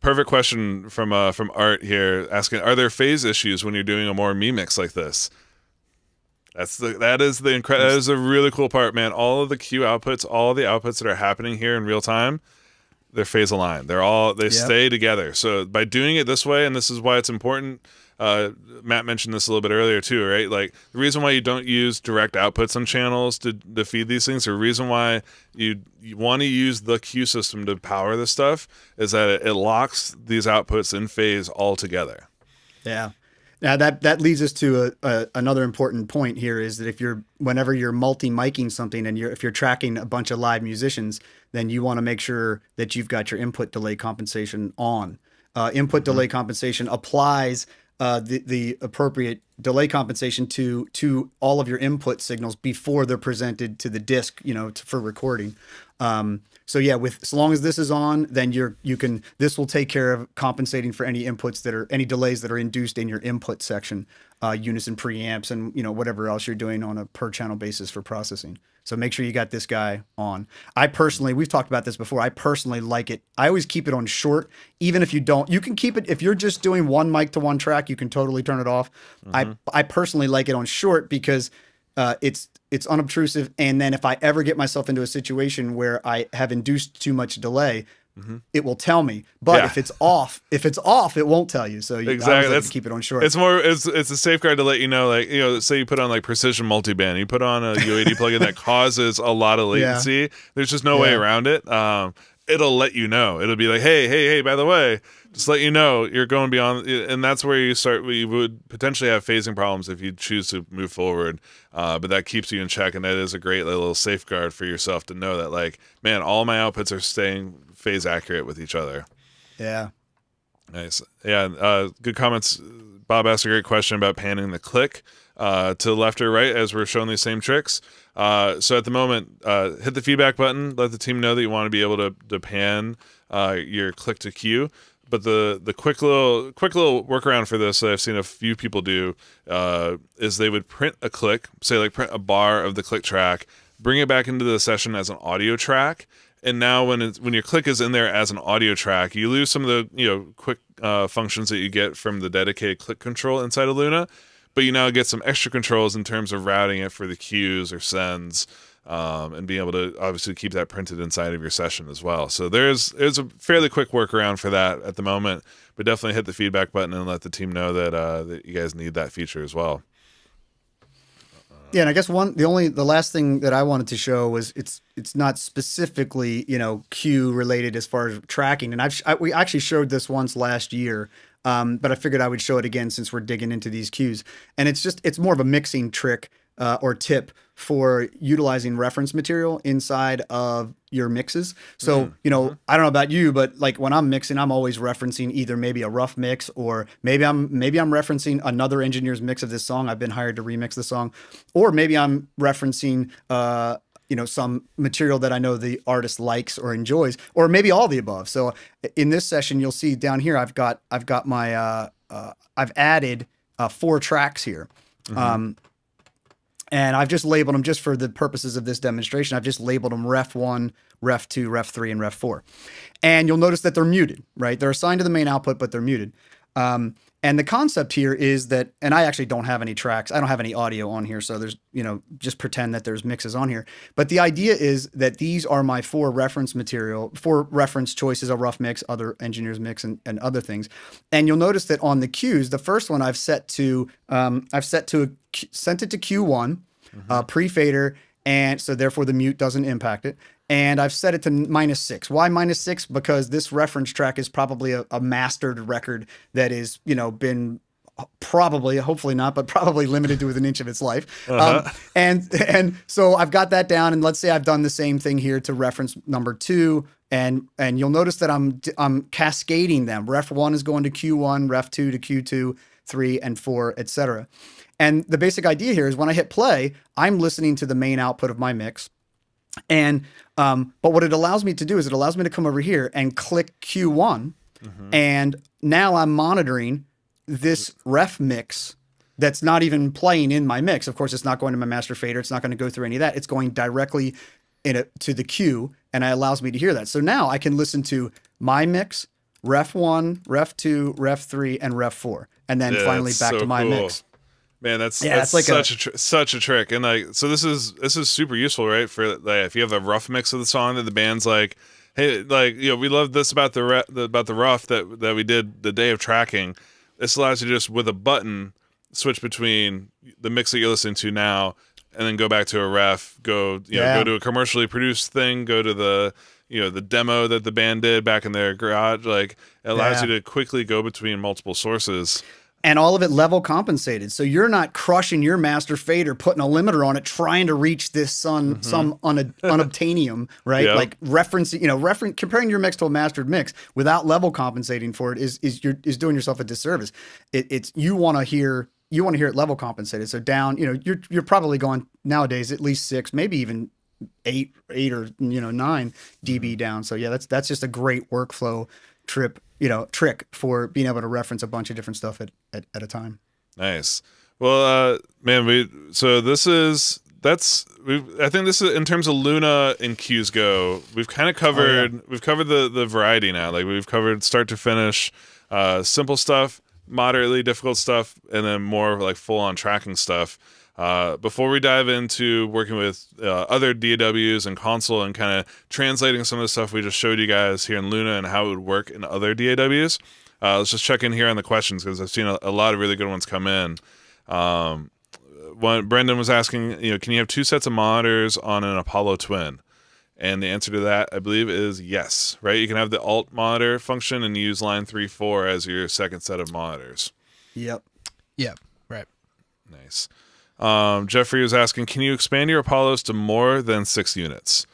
perfect question from uh, from Art here asking: Are there phase issues when you're doing a more me mix like this? That's the that is the incre- that is a really cool part, man. All of the cue outputs, all the outputs that are happening here in real time, they're phase aligned. They're all they stay together. So by doing it this way, and this is why it's important. Uh, Matt mentioned this a little bit earlier too, right? Like the reason why you don't use direct outputs on channels to, to feed these things, or the reason why you, you want to use the Q system to power this stuff, is that it, it locks these outputs in phase all together. Yeah. Now that that leads us to a, a, another important point here is that if you're whenever you're multi miking something and you're if you're tracking a bunch of live musicians, then you want to make sure that you've got your input delay compensation on. Uh, input delay compensation applies uh, the the appropriate delay compensation to to all of your input signals before they're presented to the disc, you know, to, for recording. Um, so yeah, with as long as this is on, then you're you can this will take care of compensating for any inputs that are any delays that are induced in your input section, uh, unison preamps and you know whatever else you're doing on a per channel basis for processing. So make sure you got this guy on. I personally, we've talked about this before. I personally like it. I always keep it on short, even if you don't. You can keep it if you're just doing one mic to one track. You can totally turn it off. I I personally like it on short because uh, it's it's unobtrusive. And then if I ever get myself into a situation where I have induced too much delay, it will tell me. But Yeah. if it's off, if it's off, it won't tell you. So you, Exactly. That's- keep it on short. It's more it's it's a safeguard to let you know, like you know, say you put on like precision multiband, you put on a UAD plugin that causes a lot of Yeah. latency. There's just no way around it. Um, it'll let you know. It'll be like, hey, hey, hey, by the way, just let you know you're going beyond, and that's where you start. You would potentially have phasing problems if you choose to move forward. Uh, but that keeps you in check, and that is a great little safeguard for yourself to know that, like, man, all my outputs are staying phase accurate with each other. yeah. Nice. Yeah. Uh, good comments. Bob asked a great question about panning the click uh, to left or right as we're showing these same tricks. Uh, so at the moment, uh, hit the feedback button. Let the team know that you want to be able to, to pan uh, your click to cue. But the the quick little quick little workaround for this that I've seen a few people do uh, is they would print a click, say like print a bar of the click track, bring it back into the session as an audio track, and now when it's, when your click is in there as an audio track, you lose some of the you know quick uh, functions that you get from the dedicated click control inside of Luna, but you now get some extra controls in terms of routing it for the cues or sends, um, and being able to obviously keep that printed inside of your session as well. So there's there's a fairly quick workaround for that at the moment, but definitely hit the feedback button and let the team know that uh, that you guys need that feature as well. Yeah, and I guess one the only the last thing that I wanted to show was it's it's not specifically you know Q related as far as tracking, and I've I, we actually showed this once last year, um, but I figured I would show it again since we're digging into these cues, and it's just it's more of a mixing trick uh, or tip for utilizing reference material inside of your mixes. So, you know, I don't know about you, but like when I'm mixing, I'm always referencing either maybe a rough mix or maybe I'm maybe I'm referencing another engineer's mix of this song. I've been hired to remix the song, or maybe I'm referencing uh you know some material that I know the artist likes or enjoys, or maybe all the above. So in this session, you'll see down here I've got I've got my uh, uh I've added uh, four tracks here. Um, and I've just labeled them just for the purposes of this demonstration. I've just labeled them ref one, ref two, ref three, and ref four. And you'll notice that they're muted, right? They're assigned to the main output, but they're muted. Um, and the concept here is that, and I actually don't have any tracks. I don't have any audio on here, so there's, you know, just pretend that there's mixes on here. But the idea is that these are my four reference material, four reference choices: a rough mix, other engineers mix, and, and other things. And you'll notice that on the cues, the first one I've set to, um, I've set to a, sent it to Q1, uh, pre fader, and so therefore the mute doesn't impact it. And I've set it to minus six. Why minus six? Because this reference track is probably a, a mastered record that is, you know, been probably, hopefully not, but probably limited to within an inch of its life. Um, and and so I've got that down. And let's say I've done the same thing here to reference number two. And and you'll notice that I'm I'm cascading them. Ref one is going to Q1, ref two to Q2, three and four, etc. And the basic idea here is when I hit play, I'm listening to the main output of my mix. And um, but what it allows me to do is it allows me to come over here and click Q1, and now I'm monitoring this ref mix that's not even playing in my mix. Of course, it's not going to my master fader. It's not going to go through any of that. It's going directly in a, to the cue, and it allows me to hear that. So now I can listen to my mix, ref one, ref two, ref three, and ref four, and then Yeah, finally back so to my cool. mix. Man, that's Yeah, that's like such a, tr- such a trick, and like so this is this is super useful, right? For like if you have a rough mix of the song that the band's like, hey, like you know, we love this about the, re- the about the rough that that we did the day of tracking. This allows you to just with a button switch between the mix that you're listening to now, and then go back to a ref, go you know Yeah. go to a commercially produced thing, go to the you know the demo that the band did back in their garage. Like it allows Yeah. you to quickly go between multiple sources. And all of it level compensated. So you're not crushing your master fader, putting a limiter on it, trying to reach this some mm-hmm. some un, unobtainium, right? Yep. Like referencing, you know, reference comparing your mix to a mastered mix without level compensating for it is is you're is doing yourself a disservice. It, it's you want to hear. you want to hear it level compensated. So down, you know, you're you're probably going nowadays at least six, maybe even eight, eight or you know 9 dB mm-hmm. down. So yeah, that's that's just a great workflow trip, you know, trick for being able to reference a bunch of different stuff at at, at a time. Nice. Well, uh, man, we so this is that's we I think this is in terms of Luna and cues Go. We've kind of covered we've covered the the variety now. Like we've covered start to finish, uh, simple stuff, moderately difficult stuff, and then more like full on tracking stuff. Uh, before we dive into working with uh, other DAWs and console and kind of translating some of the stuff we just showed you guys here in Luna and how it would work in other DAWs, uh, let's just check in here on the questions because I've seen a, a lot of really good ones come in. Um, one Brendan was asking, you know, can you have two sets of monitors on an Apollo Twin? And the answer to that, I believe, is yes. Right? You can have the alt monitor function and use line three four as your second set of monitors. Yep. Yep. right. Nice. Um, Jeffrey was asking, can you expand your Apollos to more than six units?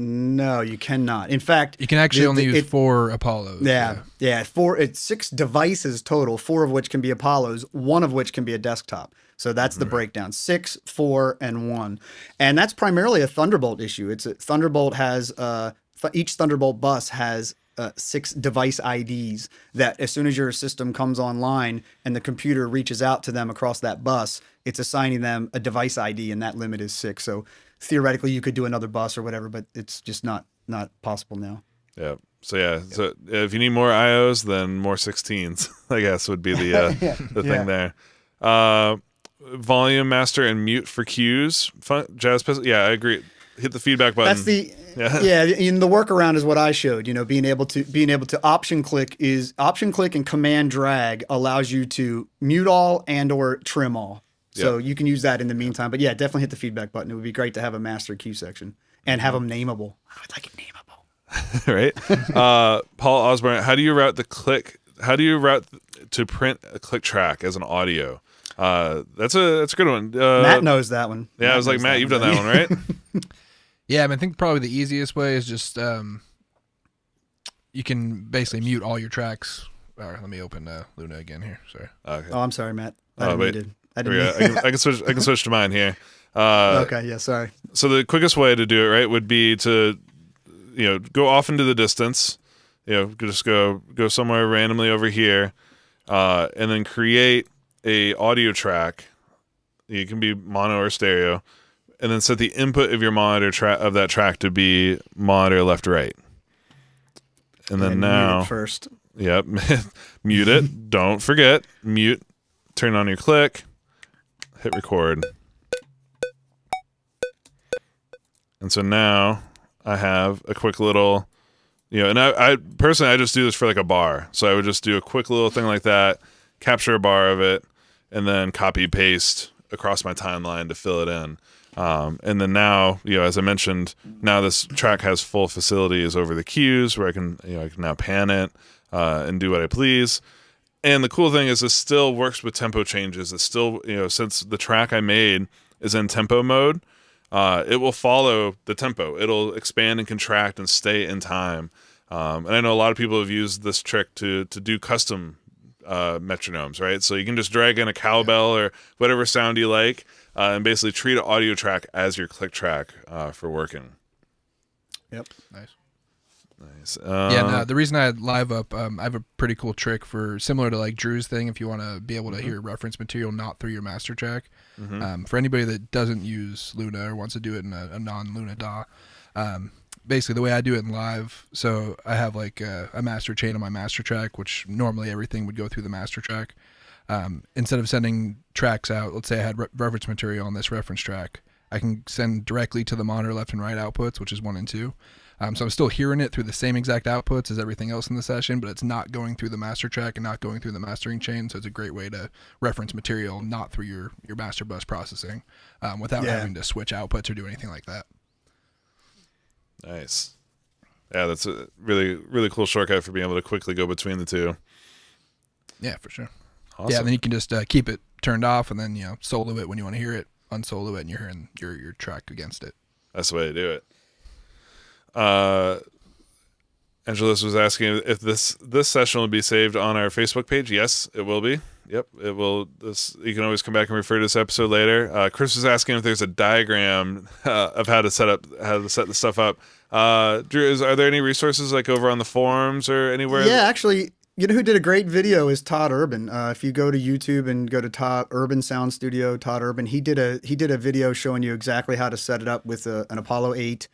No, you cannot. In fact, You can actually the- only the- use it- four Apollos. Yeah, yeah. Four. It's six devices total. Four of which can be Apollos. One of which can be a desktop. So that's the breakdown: six, four, and one. And that's primarily a Thunderbolt issue. It's a, Thunderbolt has uh, th- each Thunderbolt bus has uh, six device IDs that as soon as your system comes online and the computer reaches out to them across that bus, it's assigning them a device ID, and that limit is six. So theoretically, you could do another bus or whatever, but it's just not not possible now. Yeah. So yeah. So if you need more IOs, then more 16s. I guess would be the uh, the Yeah. thing there. Uh, volume master and mute for cues. Fun, jazz pistol. Yeah, I agree. Hit the feedback button. That's the Yeah. yeah. In the workaround is what I showed. You know, being able to being able to option click is option click and command drag allows you to mute all and or trim all. So you can use that in the meantime. But yeah, definitely hit the feedback button. It would be great to have a master cue section and have them nameable. I would like it nameable. right? uh, Paul Osborne, how do you route the click? How do you route to print a click track as an audio? Uh, that's a that's a good one. Uh, Matt knows that one. yeah, I was like, Matt, you've done that one, right? Yeah, I, mean, I think probably the easiest way is just um, you can basically mute all your tracks. All right, let me open uh, Luna again here. Sorry. Okay. Oh, I'm sorry, Matt. I Oh, didn't wait. mean. I didn't. I can, I can switch. I can switch to mine here. Uh, okay, yeah, sorry. So the quickest way to do it, right, would be to, you know, go off into the distance. You know, just go go somewhere randomly over here, uh, and then create a audio track. It can be mono or stereo, and then set the input of your monitor track of that track to be monitor left right. And then And now, first. Yep. mute it. Don't forget. Mute. Turn on your click. Hit record. And so now I have a quick little, you know, and I, I personally, I just do this for like a bar. So I would just do a quick little thing like that, capture a bar of it, and then copy paste across my timeline to fill it in. Um, and then now, you know, as I mentioned, now this track has full facilities over the cues where I can, you know, I can now pan it uh, and do what I please. And the cool thing is, this still works with tempo changes. It still, you know, since the track I made is in tempo mode, uh, it will follow the tempo. It'll expand and contract and stay in time. Um, and I know a lot of people have used this trick to to do custom uh, metronomes, right? So you can just drag in a cowbell or whatever sound you like, uh, and basically treat an audio track as your click track uh, for working. Yep. Nice. Nice. Uh, yeah, no, the reason I had live up, um, I have a pretty cool trick for similar to like Drew's thing. If you want to be able to hear reference material not through your master track, um, for anybody that doesn't use Luna or wants to do it in a, a non-Luna DAW, um, basically the way I do it in live. So I have like a, a master chain on my master track, which normally everything would go through the master track. Um, instead of sending tracks out, let's say I had re- reference material on this reference track, I can send directly to the monitor left and right outputs, which is one and two. Um, so I'm still hearing it through the same exact outputs as everything else in the session, but it's not going through the master track and not going through the mastering chain. So it's a great way to reference material not through your your master bus processing, um, without Yeah. having to switch outputs or do anything like that. Nice. Yeah, that's a really really cool shortcut for being able to quickly go between the two. Yeah, for sure. Awesome. Yeah, and then you can just uh, keep it turned off and then you know solo it when you want to hear it, unsolo it, and you're hearing your your track against it. That's the way to do it. Uh, Angelus was asking if this this session will be saved on our Facebook page. Yes, it will be. Yep, it will. This you can always come back and refer to this episode later. Uh, Chris was asking if there's a diagram uh, of how to set up how to set the stuff up. Uh, Drew, is, are there any resources like over on the forums or anywhere? Yeah, actually, you know who did a great video is Todd Urban. Uh, if you go to YouTube and go to Todd Urban Sound Studio, Todd Urban, he did a he did a video showing you exactly how to set it up with a, an Apollo eight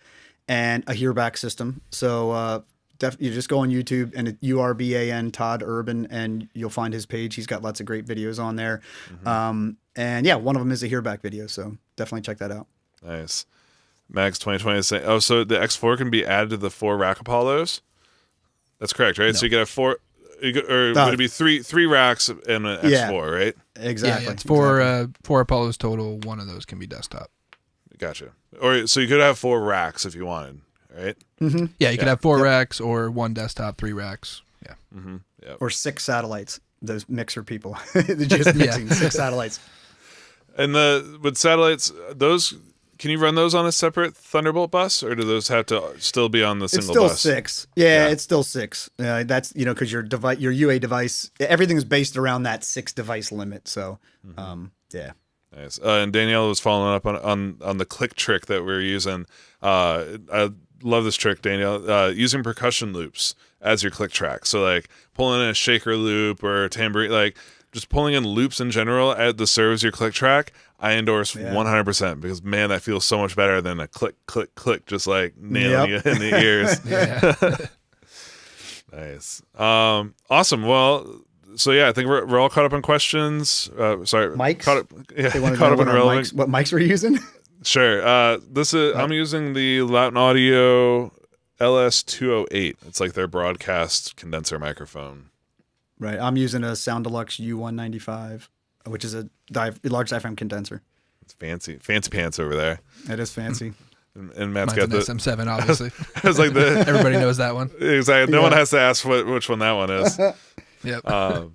and a hearback system. So uh, def- you just go on YouTube and it, U R B A N Todd Urban, and you'll find his page. He's got lots of great videos on there. Um, and yeah, one of them is a hearback video. So definitely check that out. Nice. Mags 2020 is saying, oh, so the X4 can be added to the four rack Apollos? That's correct, right? So you get a four, you get, or No. would it be three three racks and an X4, right? Exactly. Yeah, it's four exactly. uh, four Apollos total. One of those can be desktop. Gotcha. Or so you could have four racks if you wanted, right? Yeah, you could Yeah. have four racks or one desktop, three racks. Yeah. or six satellites. Those mixer people, they're just mixing six satellites. And the with satellites, those can you run those on a separate Thunderbolt bus, or do those have to still be on the single? It's still bus? six. Yeah, Yeah. it's still six. Uh, that's you know because your device, your UA device, everything is based around that six device limit. So, Mm-hmm. um, yeah. Nice. Uh, and Danielle was following up on, on on the click trick that we are using. Uh, I love this trick, Daniel. Uh, using percussion loops as your click track. So like pulling in a shaker loop or a tambourine, like just pulling in loops in general at the serves your click track. I endorse Yeah. 100% because man, that feels so much better than a click, click, click, just like nailing Yep. you in the ears. Nice. Um, awesome. Well, so yeah, I think we're, we're all caught up on questions. Uh, sorry, Mics? Caught up, yeah, They caught up what, on our relevant. mics, what mics we're using. Sure. Uh, this is I'm using the Lauten Audio LS208. It's like their broadcast condenser microphone. right. I'm using a Soundelux U195, which is a dive, large diaphragm condenser. It's fancy, fancy pants over there. It is fancy. And, and Matt's Mine's got an the. SM7, obviously. I was like the Everybody knows that one. exactly. No one has to ask what which one that one is. Yep. um,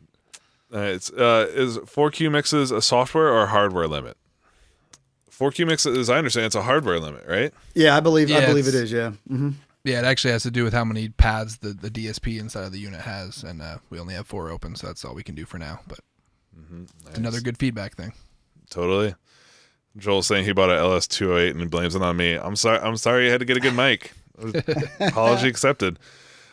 uh, it's uh, is 4Q mixes a software or a hardware limit? 4Q mixes, as I understand, it's a hardware limit, right? Yeah, I believe. I believe it's- is. Yeah. hmm yeah, it actually has to do with how many paths the, the DSP inside of the unit has, and uh, we only have four open, so that's all we can do for now. But it's another good feedback thing. Totally. Joel's saying he bought a LS208 and he blames it on me. I'm sorry. I'm sorry you had to get a good mic. Apology accepted.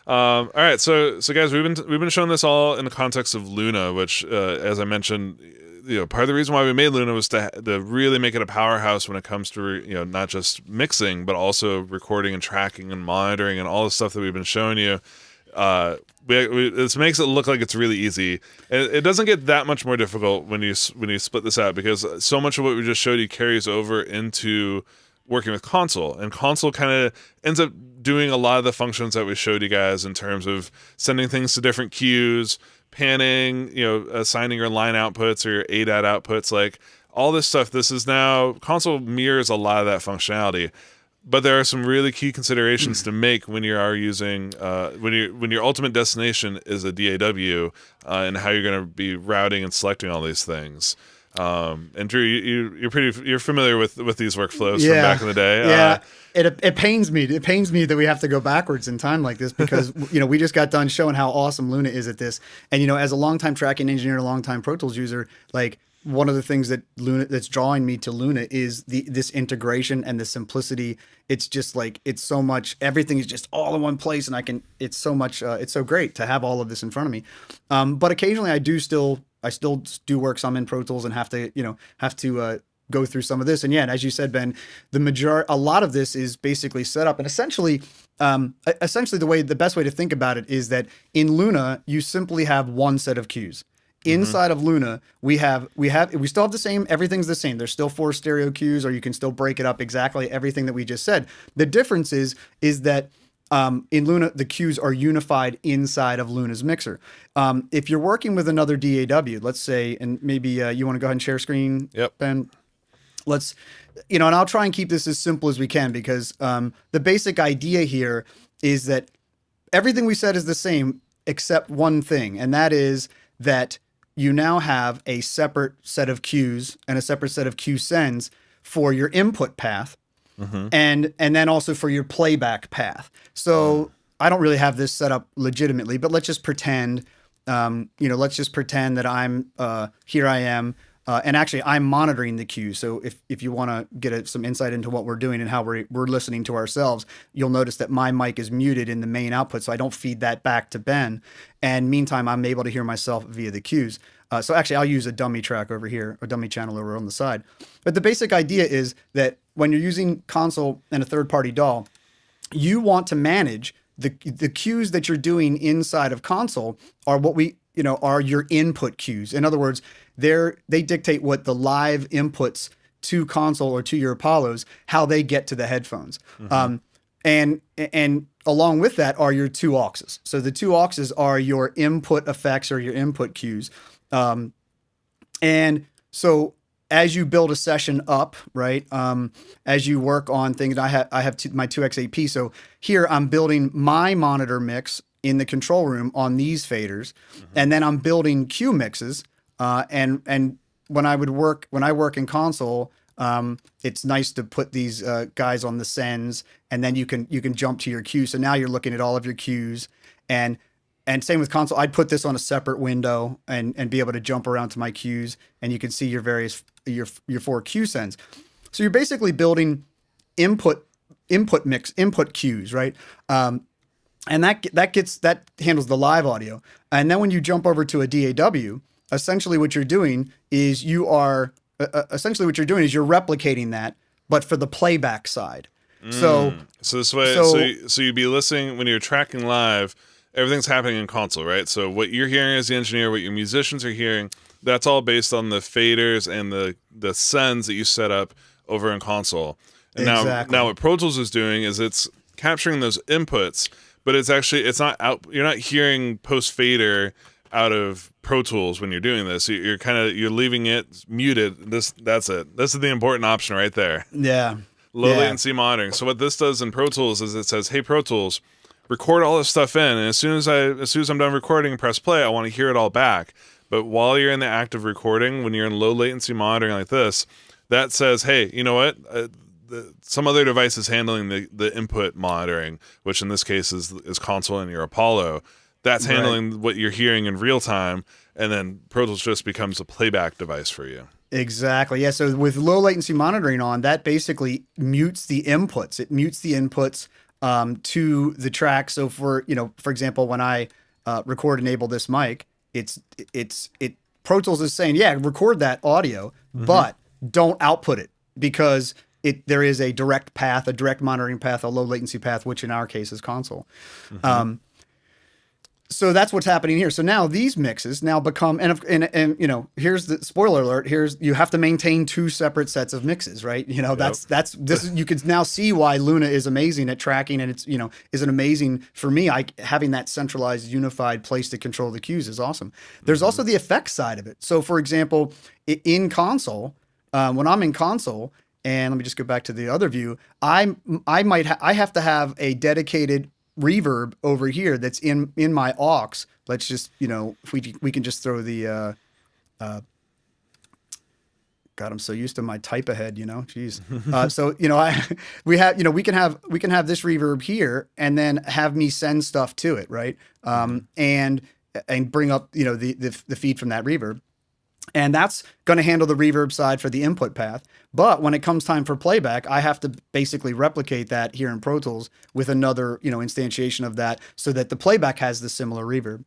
Um, all right, so so guys, we've been we've been showing this all in the context of Luna, which, uh, as I mentioned, you know, part of the reason why we made Luna was to to really make it a powerhouse when it comes to you know not just mixing but also recording and tracking and monitoring and all the stuff that we've been showing you. Uh, we, we, this makes it look like it's really easy. It, it doesn't get that much more difficult when you when you split this out because so much of what we just showed you carries over into working with console and console kind of ends up doing a lot of the functions that we showed you guys in terms of sending things to different cues panning you know assigning your line outputs or your ADAT outputs like all this stuff this is now console mirrors a lot of that functionality but there are some really key considerations to make when you are using uh, when you when your ultimate destination is a DAW uh, and how you're going to be routing and selecting all these things. Um, and Drew, you, you you're pretty you're familiar with with these workflows from back in the day. Yeah. Uh, it, it pains me. It pains me that we have to go backwards in time like this because you know we just got done showing how awesome Luna is at this, and you know as a longtime tracking engineer, and a longtime Pro Tools user, like one of the things that Luna that's drawing me to Luna is the this integration and the simplicity. It's just like it's so much. Everything is just all in one place, and I can. It's so much. Uh, it's so great to have all of this in front of me. Um, but occasionally, I do still. I still do work some in Pro Tools and have to, you know, have to uh, go through some of this. And yeah, and as you said, Ben, the major a lot of this is basically set up, and essentially, um, essentially the way the best way to think about it is that in Luna you simply have one set of cues. Inside of Luna, we have we have we still have the same. Everything's the same. There's still four stereo cues, or you can still break it up exactly everything that we just said. The difference is is that um, in Luna, the cues are unified inside of Luna's mixer. Um, if you're working with another DAW, let's say, and maybe uh, you want to go ahead and share screen, Yep. Ben. Let's, you know, and I'll try and keep this as simple as we can because um, the basic idea here is that everything we said is the same except one thing, and that is that you now have a separate set of cues and a separate set of cue sends for your input path and and then also for your playback path. So I don't really have this set up legitimately, but let's just pretend um, you know, let's just pretend that I'm uh, here. I am, uh, and actually, I'm monitoring the cues. So if if you want to get a, some insight into what we're doing and how we're we're listening to ourselves, you'll notice that my mic is muted in the main output, so I don't feed that back to Ben. And meantime, I'm able to hear myself via the cues. Uh, so actually, I'll use a dummy track over here, a dummy channel over on the side. But the basic idea is that when you're using console and a third-party DAW, you want to manage the the cues that you're doing inside of console are what we you know are your input cues. In other words, they're they dictate what the live inputs to console or to your Apollos how they get to the headphones. Um, and and along with that are your two auxes. So the two auxes are your input effects or your input cues. Um, and so as you build a session up, right? Um, as you work on things, I have I have two, my 2x8P. So here I'm building my monitor mix in the control room on these faders, and then I'm building cue mixes. Uh, and and when I would work when I work in console, um, it's nice to put these uh, guys on the sends, and then you can you can jump to your cues. So now you're looking at all of your cues, and and same with console. I'd put this on a separate window and and be able to jump around to my cues, and you can see your various your your four cue sends. So you're basically building input input mix input cues, right? Um, and that that gets that handles the live audio. And then when you jump over to a DAW, essentially what you're doing is you are uh, uh, essentially what you're doing is you're replicating that, but for the playback side. So So this way, so So- so, so you'd be listening when you're tracking live. Everything's happening in console, right? So what you're hearing as the engineer, what your musicians are hearing, that's all based on the faders and the the sends that you set up over in console. And now, Exactly. now what Pro Tools is doing is it's capturing those inputs, but it's actually it's not out. You're not hearing post fader out of Pro Tools when you're doing this. You- You're kind of you're leaving it muted. This that's it. This is the important option right there yeah, low Yeah. latency monitoring. So what this does in Pro Tools is it says, "Hey Pro Tools, record all this stuff in, and as soon as I as soon as I'm done recording and press play, I want to hear it all back." But while you're in the act of recording, when you're in low latency monitoring like this, that says, "Hey, you know what? Uh, the, some other device is handling the, the input monitoring, which in this case is is console and your Apollo. That's Right. handling what you're hearing in real time, and then Pro Tools just becomes a playback device for you. Exactly. Yeah. So with low latency monitoring on, that basically mutes the inputs. It mutes the inputs um, to the track. So for you know, for example, when I uh, record enable this mic, it's it's it Pro Tools is saying, yeah, record that audio, but don't output it because it there is a direct path, a direct monitoring path, a low latency path, which in our case is console. Um, so that's what's happening here. So now these mixes now become and, and and you know here's the spoiler alert. Here's you have to maintain two separate sets of mixes, right? You know that's that's this you can now see why Luna is amazing at tracking and it's you know is an amazing for me. I having that centralized unified place to control the cues is awesome. There's also the effects side of it. So for example, in console, um, when I'm in console. And let me just go back to the other view. I I might ha- I have to have a dedicated reverb over here that's in in my aux. Let's just you know if we we can just throw the. Uh, uh, God, I'm so used to my type ahead, you know. Jeez. Uh, so you know, I we have you know we can have we can have this reverb here, and then have me send stuff to it, right? Um, and and bring up you know the the, the feed from that reverb and that's going to handle the reverb side for the input path. But when it comes time for playback, I have to basically replicate that here in Pro Tools with another, you know, instantiation of that so that the playback has the similar reverb.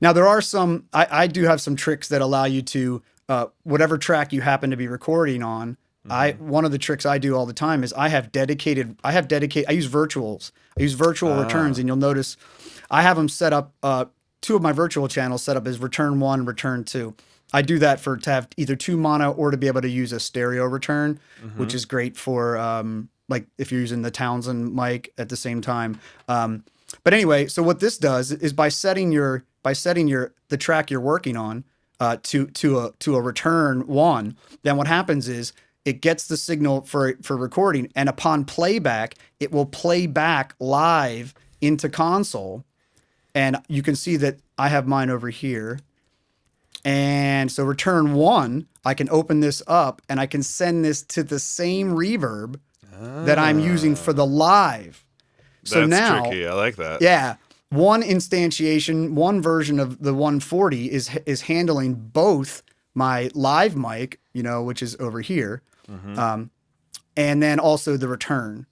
Now there are some, I, I do have some tricks that allow you to, uh, whatever track you happen to be recording on. I one of the tricks I do all the time is I have dedicated, I have dedicated, I use virtuals, I use virtual returns, and you'll notice I have them set up. Uh, two of my virtual channels set up as return one, return two. I do that for to have either two mono or to be able to use a stereo return, which is great for um, like if you're using the Townsend mic at the same time. Um, but anyway, so what this does is by setting your by setting your the track you're working on uh, to to a to a return one, then what happens is it gets the signal for for recording, and upon playback, it will play back live into console, and you can see that I have mine over here. And so return one, I can open this up and I can send this to the same reverb that I'm using for the live. So That's now, tricky. I like that. yeah. one instantiation, one version of the 140 is is handling both my live mic, you know, which is over here, um, and then also the return.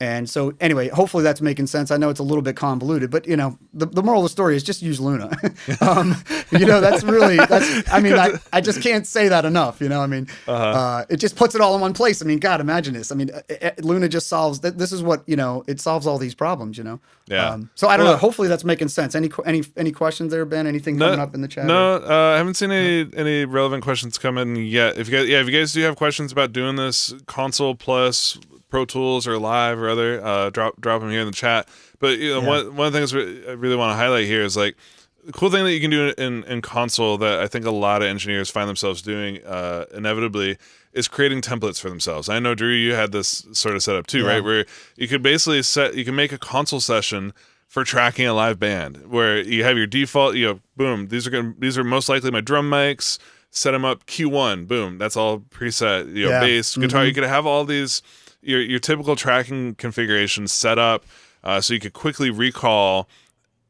And so, anyway, hopefully that's making sense. I know it's a little bit convoluted, but you know, the, the moral of the story is just use Luna. um, you know, that's really that's. I mean, I, I just can't say that enough. You know, I mean, uh it just puts it all in one place. I mean, God, imagine this. I mean, uh, uh, Luna just solves. th- This is what you know. It solves all these problems. You know. Yeah. Um, so I don't Well- know. Hopefully that's making sense. Any any any questions there, Ben? Anything coming up in the chat? No, uh, I haven't seen any any relevant questions come in yet. If you guys, yeah, if you guys do have questions about doing this console plus Pro Tools or live or other, uh, drop drop them here in the chat. But you know, Yeah. one one of the things I really want to highlight here is like the cool thing that you can do in in console that I think a lot of engineers find themselves doing uh, inevitably is creating templates for themselves. I know Drew, you had this sort of setup too, Yeah. right? Where you could basically set, you can make a console session for tracking a live band where you have your default, you know, boom, these are going to these are most likely my drum mics, set them up Q1, boom, that's all preset, you know, Yeah. bass, guitar, you could have all these your your typical tracking configuration set up uh, so you could quickly recall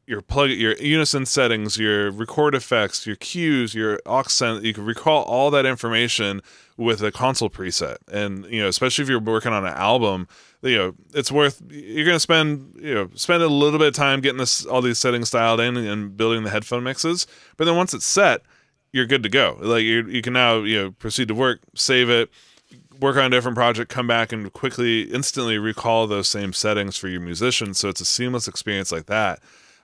your plug your unison settings, your record effects, your cues, your accent. You can recall all that information with a console preset, and you know, especially if you're working on an album, you know, it's worth. You're gonna spend you know spend a little bit of time getting this all these settings dialed in and building the headphone mixes, but then once it's set, you're good to go. Like you you can now you know proceed to work, save it, work on a different project, come back and quickly, instantly recall those same settings for your musicians. So it's a seamless experience like that.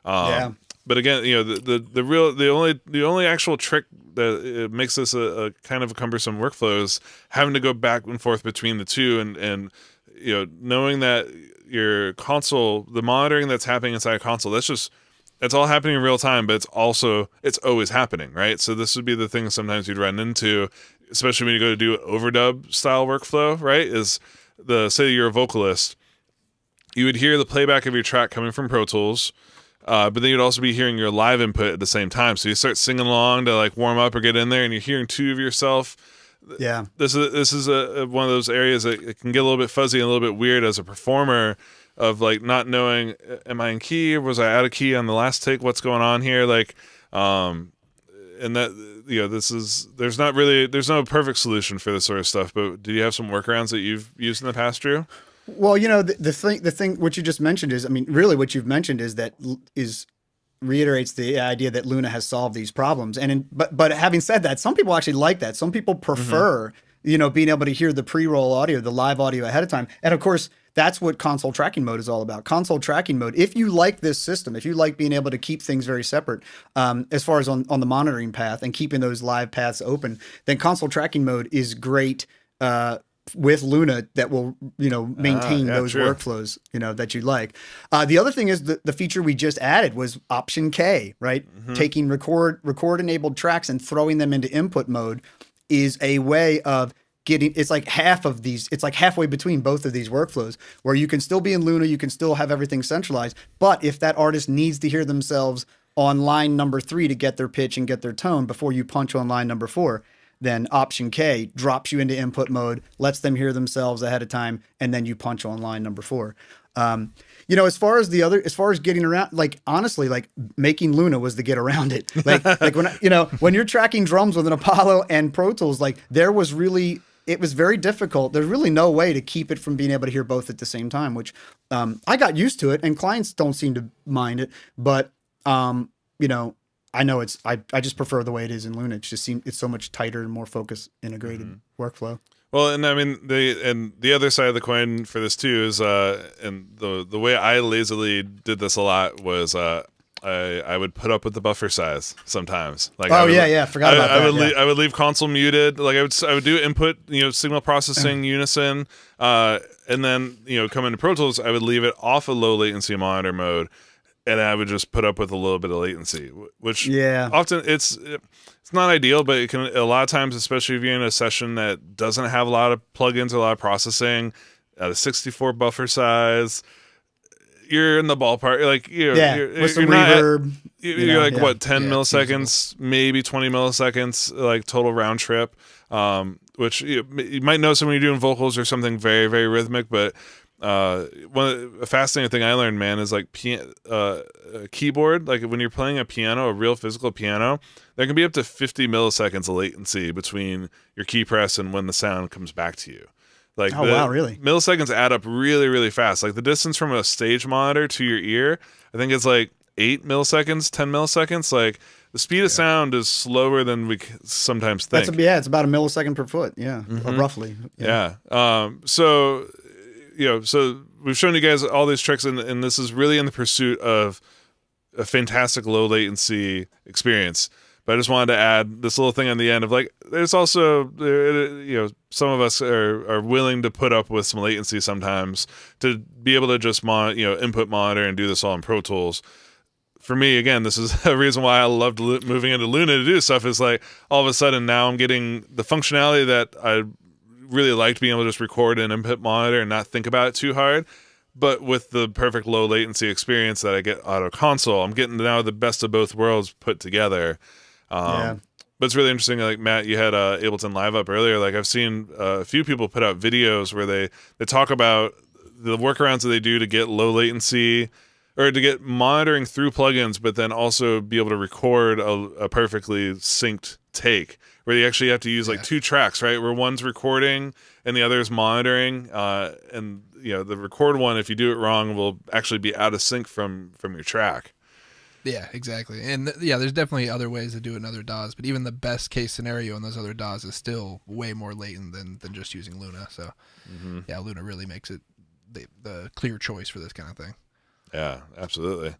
Um, Yeah. But again, you know, the, the, the real, the only, the only actual trick that makes this a, a kind of a cumbersome workflow is having to go back and forth between the two and, and, you know, knowing that your console, the monitoring that's happening inside a console, that's just, it's all happening in real time, but it's also it's always happening, right? So this would be the thing sometimes you'd run into, especially when you go to do overdub style workflow, right? Is the say you're a vocalist, you would hear the playback of your track coming from Pro Tools, uh, but then you'd also be hearing your live input at the same time. So you start singing along to like warm up or get in there, and you're hearing two of yourself Yeah. this is this is a, one of those areas that it can get a little bit fuzzy and a little bit weird as a performer of like not knowing am I in key or was I out of key on the last take what's going on here like um and that you know this is there's not really there's no perfect solution for this sort of stuff but do you have some workarounds that you've used in the past Drew Well, you know, the, the thing, the thing, what you just mentioned is, I mean, really, what you've mentioned is that is reiterates the idea that Luna has solved these problems. And in, but but having said that, some people actually like that. Some people mm-hmm. prefer, you know, being able to hear the pre-roll audio, the live audio ahead of time. And of course, that's what console tracking mode is all about. Console tracking mode. If you like this system, if you like being able to keep things very separate, um, as far as on on the monitoring path and keeping those live paths open, then console tracking mode is great. Uh, with Luna that will you know maintain yeah, those true. workflows you know that you like. Uh, the other thing is the, the feature we just added was option K, right? Taking record record enabled tracks and throwing them into input mode is a way of getting it's like half of these it's like halfway between both of these workflows where you can still be in Luna, you can still have everything centralized, but if that artist needs to hear themselves on line number 3 to get their pitch and get their tone before you punch on line number 4, then option K drops you into input mode, lets them hear themselves ahead of time, and then you punch on line number four. Um, you know, as far as the other, as far as getting around, like honestly, like making Luna was to get around it. Like, like when I- you know, when you're tracking drums with an Apollo and Pro Tools, like there was really, it was very difficult. There's really no way to keep it from being able to hear both at the same time, which um, I got used to it, and clients don't seem to mind it. But um, you know, I know it's I, I just prefer the way it is in Luna. It just seems it's so much tighter and more focused, integrated workflow. Well, and I mean the and the other side of the coin for this too is uh and the the way I lazily did this a lot was uh I I would put up with the buffer size sometimes. Like Oh, would- yeah, yeah, forgot I, about I that, would yeah. leave, I would leave console muted. Like I would I would do input you know signal processing unison, uh and then you know come into Pro Tools I would leave it off of low latency monitor mode. And I would just put up with a little bit of latency, which Yeah. often it's it's not ideal, but it can a lot of times, especially if you're in a session that doesn't have a lot of plugins or a lot of processing at a 64 buffer size, you're in the ballpark. Like you're, Yeah, you're, with you're some not at- reverb. you're you know, like yeah. what 10 Yeah, it's milliseconds, maybe 20 milliseconds, like total round trip. Um, which you, you might know when you're doing vocals or something very very rhythmic, but uh, one a fascinating thing I learned, man, is like pian- uh, a keyboard. Like when you're playing a piano, a real physical piano, there can be up to 50 milliseconds of latency between your key press and when the sound comes back to you. Like Oh, wow, really? Milliseconds add up really, really fast. Like the distance from a stage monitor to your ear, I think it's like eight milliseconds, 10 milliseconds. Like the speed of sound is slower than we sometimes think. That's a, yeah, it's about a millisecond per foot. Yeah, uh, roughly. Yeah. Um, so, you know, so we've shown you guys all these tricks, and, and this is really in the pursuit of a fantastic low latency experience. But I just wanted to add this little thing on the end of like, there's also, uh, you know, some of us are, are willing to put up with some latency sometimes to be able to just, mon- you know, input monitor and do this all in Pro Tools for me, again, this is a reason why I loved moving into Luna to do stuff. Is like all of a sudden now I'm getting the functionality that I really liked being able to just record and input monitor and not think about it too hard. But with the perfect low latency experience that I get out of console, I'm getting now the best of both worlds put together. Um, Yeah. But it's really interesting. Like Matt, you had uh, Ableton Live up earlier. Like I've seen uh, a few people put out videos where they they talk about the workarounds that they do to get low latency or to get monitoring through plugins, but then also be able to record a, a perfectly synced take where you actually have to use like two tracks, right? Where one's recording and the other is monitoring. Uh, and you know, the record one, if you do it wrong, will actually be out of sync from from your track. Yeah, exactly. And th- yeah, there's definitely other ways to do it in other DAWs, but even the best case scenario in those other DAWs is still way more latent than, than just using Luna. So yeah, Luna really makes it the, the clear choice for this kind of thing. Yeah, absolutely.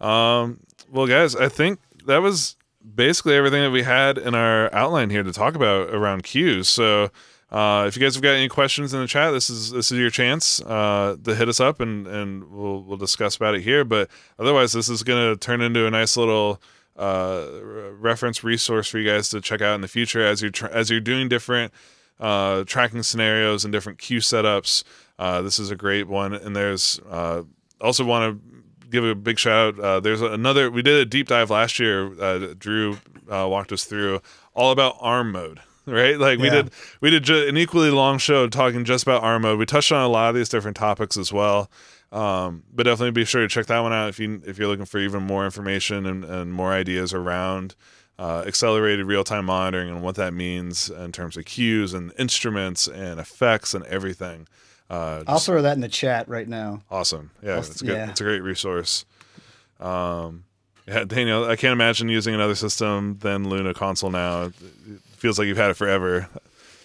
Um, well, guys, I think that was basically everything that we had in our outline here to talk about around cues. So, uh, if you guys have got any questions in the chat, this is this is your chance uh, to hit us up and and we'll we'll discuss about it here. But otherwise, this is going to turn into a nice little uh, re- reference resource for you guys to check out in the future as you're as you're doing different uh, tracking scenarios and different cue setups. Uh, this is a great one, and there's uh, also want to give a big shout out. There's another. We did a deep dive last year. Drew walked us through all about ARM mode. Right, like we did, we did an equally long show talking just about ARM mode. We touched on a lot of these different topics as well, um, but definitely be sure to check that one out if you if you're looking for even more information and, and more ideas around uh, accelerated real time monitoring and what that means in terms of cues and instruments and effects and everything. Uh, I'll throw that in the chat right now. awesome. Yeah, I'll- it's a good. yeah. It's a great resource. Um, yeah, Daniel, I can't imagine using another system than Luna console now. Feels like you've had it forever.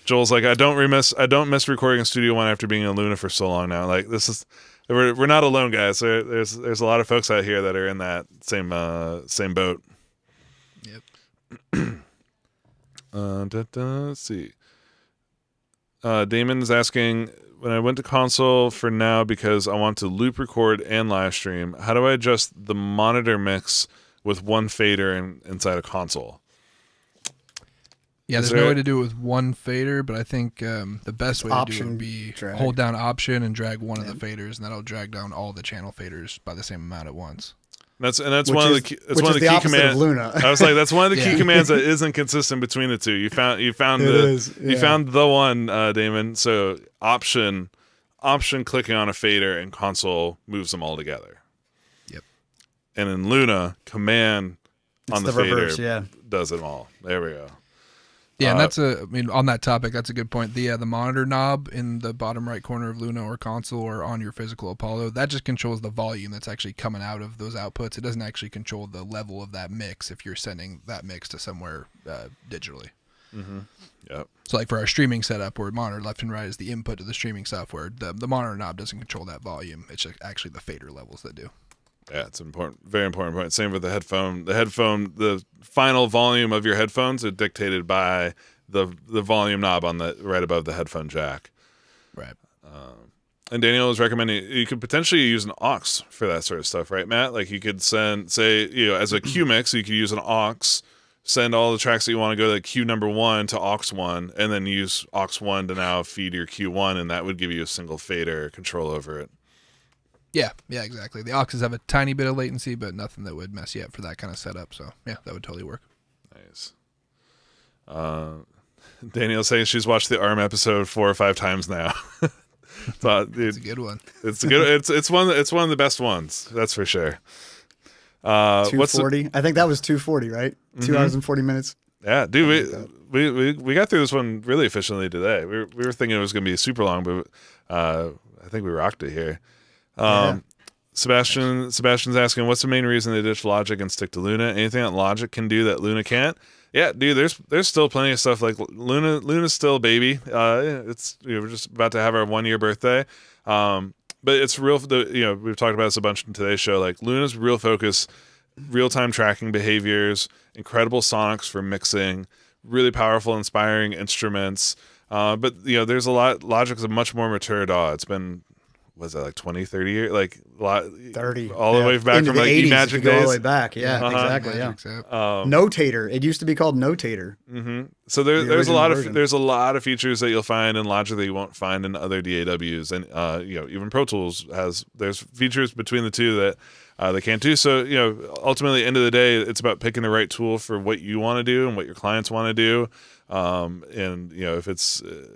Joel's like, I don't remiss, I don't miss recording in Studio One after being in Luna for so long now. Like this is, we're we're not alone, guys. There, there's there's a lot of folks out here that are in that same uh same boat. Yep. Uh, da, da, let's see. Uh, Damon is asking when I went to console for now because I want to loop record and live stream. How do I adjust the monitor mix with one fader in, inside a console? Yeah, Is there's no way to do it with one fader, but I think um, the best way to do it would be drag. hold down option and drag one of the faders, and that'll drag down all the channel faders by the same amount at once. That's and that's Which one is, of the key, that's one of the, the key commands. Luna. I was like, that's one of the key commands that isn't consistent between the two. You found you found It the is, you found the one, uh, Damon. So option option clicking on a fader and console moves them all together. Yep. And in Luna, command It's on the, the fader reverse, yeah. does it all. There we go. Yeah, and Uh, that's a. I mean, on that topic, that's a good point. The uh, the monitor knob in the bottom right corner of Luna or console or on your physical Apollo that just controls the volume that's actually coming out of those outputs. It doesn't actually control the level of that mix if you're sending that mix to somewhere uh, digitally. Yep. So, like for our streaming setup, where monitor left and right is the input to the streaming software, the the monitor knob doesn't control that volume. It's actually the fader levels that do. Yeah, it's important, very important point. Same with the headphone. The headphone, the final volume of your headphones are dictated by the the volume knob on the right above the headphone jack. Right. Um, and Daniel was recommending you could potentially use an aux for that sort of stuff, right, Matt? Like you could send, say, you know, as a cue mix, you could use an aux, send all the tracks that you want to go to cue number one to aux one, and then use aux one to now feed your cue one, and that would give you a single fader control over it. Yeah, yeah, exactly. The auxes have a tiny bit of latency, but nothing that would mess you up for that kind of setup. So yeah, that would totally work. Nice. Uh, Daniel's saying she's watched the ARM episode four or five times now. So, dude, It's a good one. it's a good. It's it's one. It's one of the best ones. That's for sure. Uh, what's the, 240. I think that was 240, right? Two hours and 40 minutes. yeah, dude? We, we we we got through this one really efficiently today. We were, we were thinking it was going to be super long, but uh, I think we rocked it here. Um, Yeah. Sebastian Sebastian's asking, what's the main reason they ditch Logic and stick to Luna? Anything that Logic can do that Luna can't? Yeah, dude. There's there's still plenty of stuff like Luna. Luna's still a baby. Uh, it's you know, we're just about to have our one year birthday. Um, but it's real. The you know we've talked about this a bunch in today's show. Like Luna's real focus, real time tracking behaviors, incredible sonics for mixing, really powerful, inspiring instruments. Uh, but you know, there's a lot. Logic's a much more mature DAW. It's been was that like 20, 30 years? Like lot, 30. all the Yeah. way back Into from the like 80s, E if Magic you go all the way back. Yeah, Uh-huh. exactly. Yeah. Um, Notator. It used to be called Notator. hmm So there, The there's a original lot of there's a lot of features that you'll find in Logic that you won't find in other DAWs, and uh, you know even Pro Tools has there's features between the two that uh, they can't do. So you know ultimately, end of the day, it's about picking the right tool for what you want to do and what your clients want to do. Um, and you know if it's uh,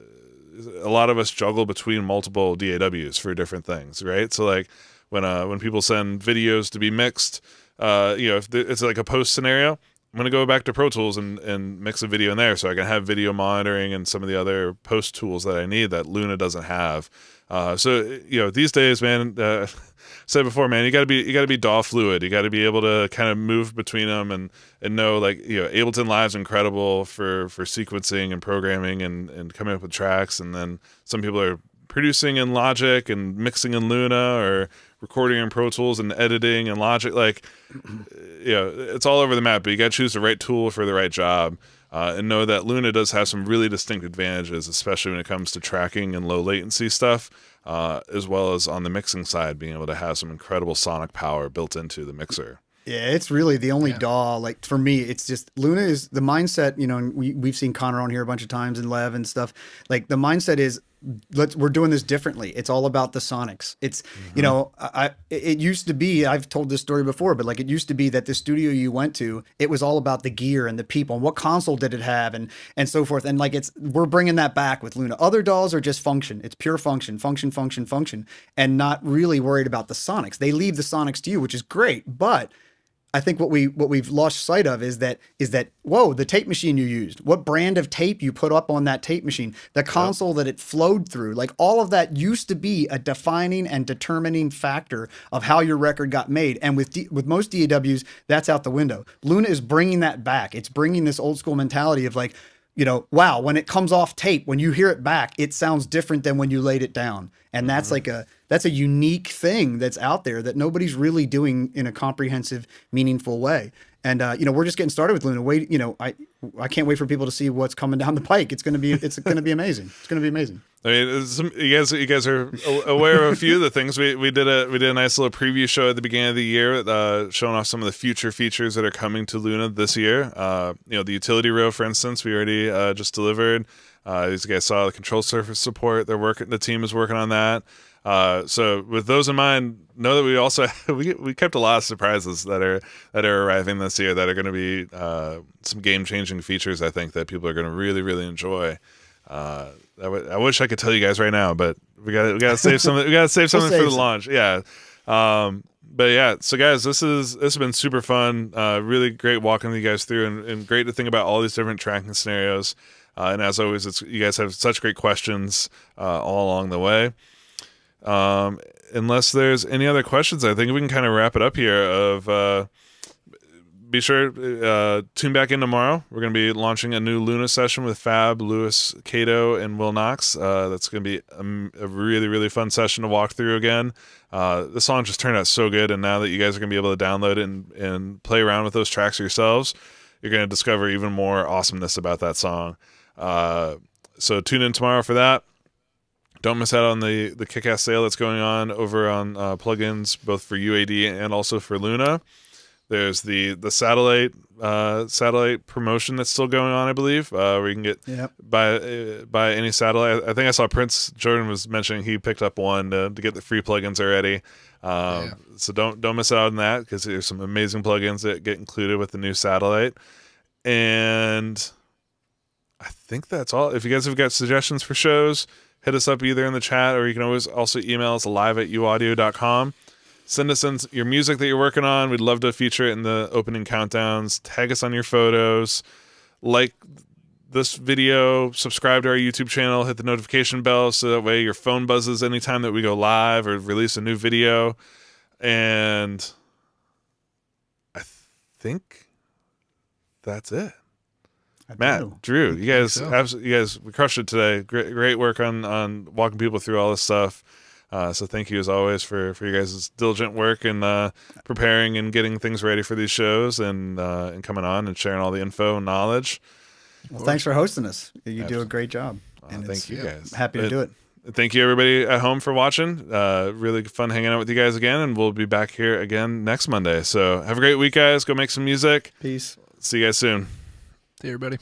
a lot of us juggle between multiple DAWs for different things, right? So like when uh when people send videos to be mixed, uh you know if it's like a post scenario, I'm gonna go back to Pro Tools and and mix a video in there, so I can have video monitoring and some of the other post tools that I need that Luna doesn't have. Uh, so you know these days, man. Said before, man, you gotta be you gotta be DAW fluid. You gotta be able to kind of move between them and and know like you know Ableton Live's incredible for for sequencing and programming and and coming up with tracks. And then some people are producing in Logic and mixing in Luna or recording in Pro Tools and editing in Logic. Like you know, it's all over the map. But you gotta choose the right tool for the right job. Uh, and know that Luna does have some really distinct advantages, especially when it comes to tracking and low latency stuff, uh, as well as on the mixing side, being able to have some incredible sonic power built into the mixer. Yeah, it's really the only DAW. Like for me, it's just Luna is the mindset. You know, and we we've seen Connor on here a bunch of times and Lev and stuff. Like the mindset is, let's we're doing this differently. It's all about the sonics. It's you mm-hmm. know, I, I it used to be. I've told this story before, but like it used to be that the studio you went to, it was all about the gear and the people and what console did it have and and so forth. And like it's we're bringing that back with Luna. Other DAWs are just function. It's pure function, function, function, function, and not really worried about the sonics. They leave the sonics to you, which is great, but I think what we what we've lost sight of is that is that whoa the tape machine you used what brand of tape you put up on that tape machine the console that it flowed through like all of that used to be a defining and determining factor of how your record got made. And with D, with most DAWs that's out the window. Luna is bringing that back. It's bringing this old school mentality of like you know wow when it comes off tape when you hear it back it sounds different than when you laid it down. And that's like a that's a unique thing that's out there that nobody's really doing in a comprehensive meaningful way. And uh, you know we're just getting started with luna. Wait you know i i can't wait for people to see what's coming down the pike it's going to be it's to be amazing it's going to be amazing I mean, some, you guys, you guys are aware of a few of the things we, we did. A we did a nice little preview show at the beginning of the year, uh, showing off some of the future features that are coming to Luna this year. Uh, you know, the utility rail, for instance, we already uh, just delivered. Uh, as guys saw, the control surface support. They're working. The team is working on that. Uh, so with those in mind, know that we also we we kept a lot of surprises that are that are arriving this year that are going to be uh, some game changing features. I think that people are going to really really enjoy. Uh, I, w- I wish I could tell you guys right now, but we got we got to save something. We got to save something for save the some. launch. Yeah. Um, but yeah, so guys, this is this has been super fun. Uh, really great walking you guys through, and, and great to think about all these different tracking scenarios. Uh, and as always, it's you guys have such great questions uh, all along the way. Um, unless there's any other questions, I think we can kind of wrap it up here. Of uh, be sure uh, tune back in tomorrow. We're going to be launching a new Luna session with Fab, Lewis, Cato, and Will Knox. Uh, that's going to be a, a really really fun session to walk through again. Uh, the song just turned out so good, and now that you guys are going to be able to download it and, and play around with those tracks yourselves, you're going to discover even more awesomeness about that song. Uh, so tune in tomorrow for that don't miss out on the the kick-ass sale that's going on over on uh, plugins both for UAD and also for Luna. There's the the satellite uh, satellite promotion that's still going on, I believe, uh, where you can get Yep. buy uh, buy any satellite. I think I saw Prince Jordan was mentioning he picked up one to, to get the free plugins already. Um, Yeah. So don't don't miss out on that because there's some amazing plugins that get included with the new satellite. And I think that's all. If you guys have got suggestions for shows, hit us up either in the chat or you can always also email us live at uaudio.com. Send us in your music that you're working on. We'd love to feature it in the opening countdowns. Tag us on your photos. Like this video, subscribe to our YouTube channel, hit the notification bell so that way your phone buzzes anytime that we go live or release a new video. And I think that's it. I Matt, do. Drew, you guys, so. absolutely, you guys, we crushed it today. Great, great work on on walking people through all this stuff. Uh, so thank you as always for for you guys' diligent work and uh, preparing and getting things ready for these shows and uh, and coming on and sharing all the info and knowledge. Well, thanks for hosting us. You do a great job. Uh, And thank it's- you yeah, guys. Happy to But do it. Thank you everybody at home for watching. Uh, really fun hanging out with you guys again, and we'll be back here again next Monday. So have a great week, guys. Go make some music. Peace. See you guys soon. Hey, everybody.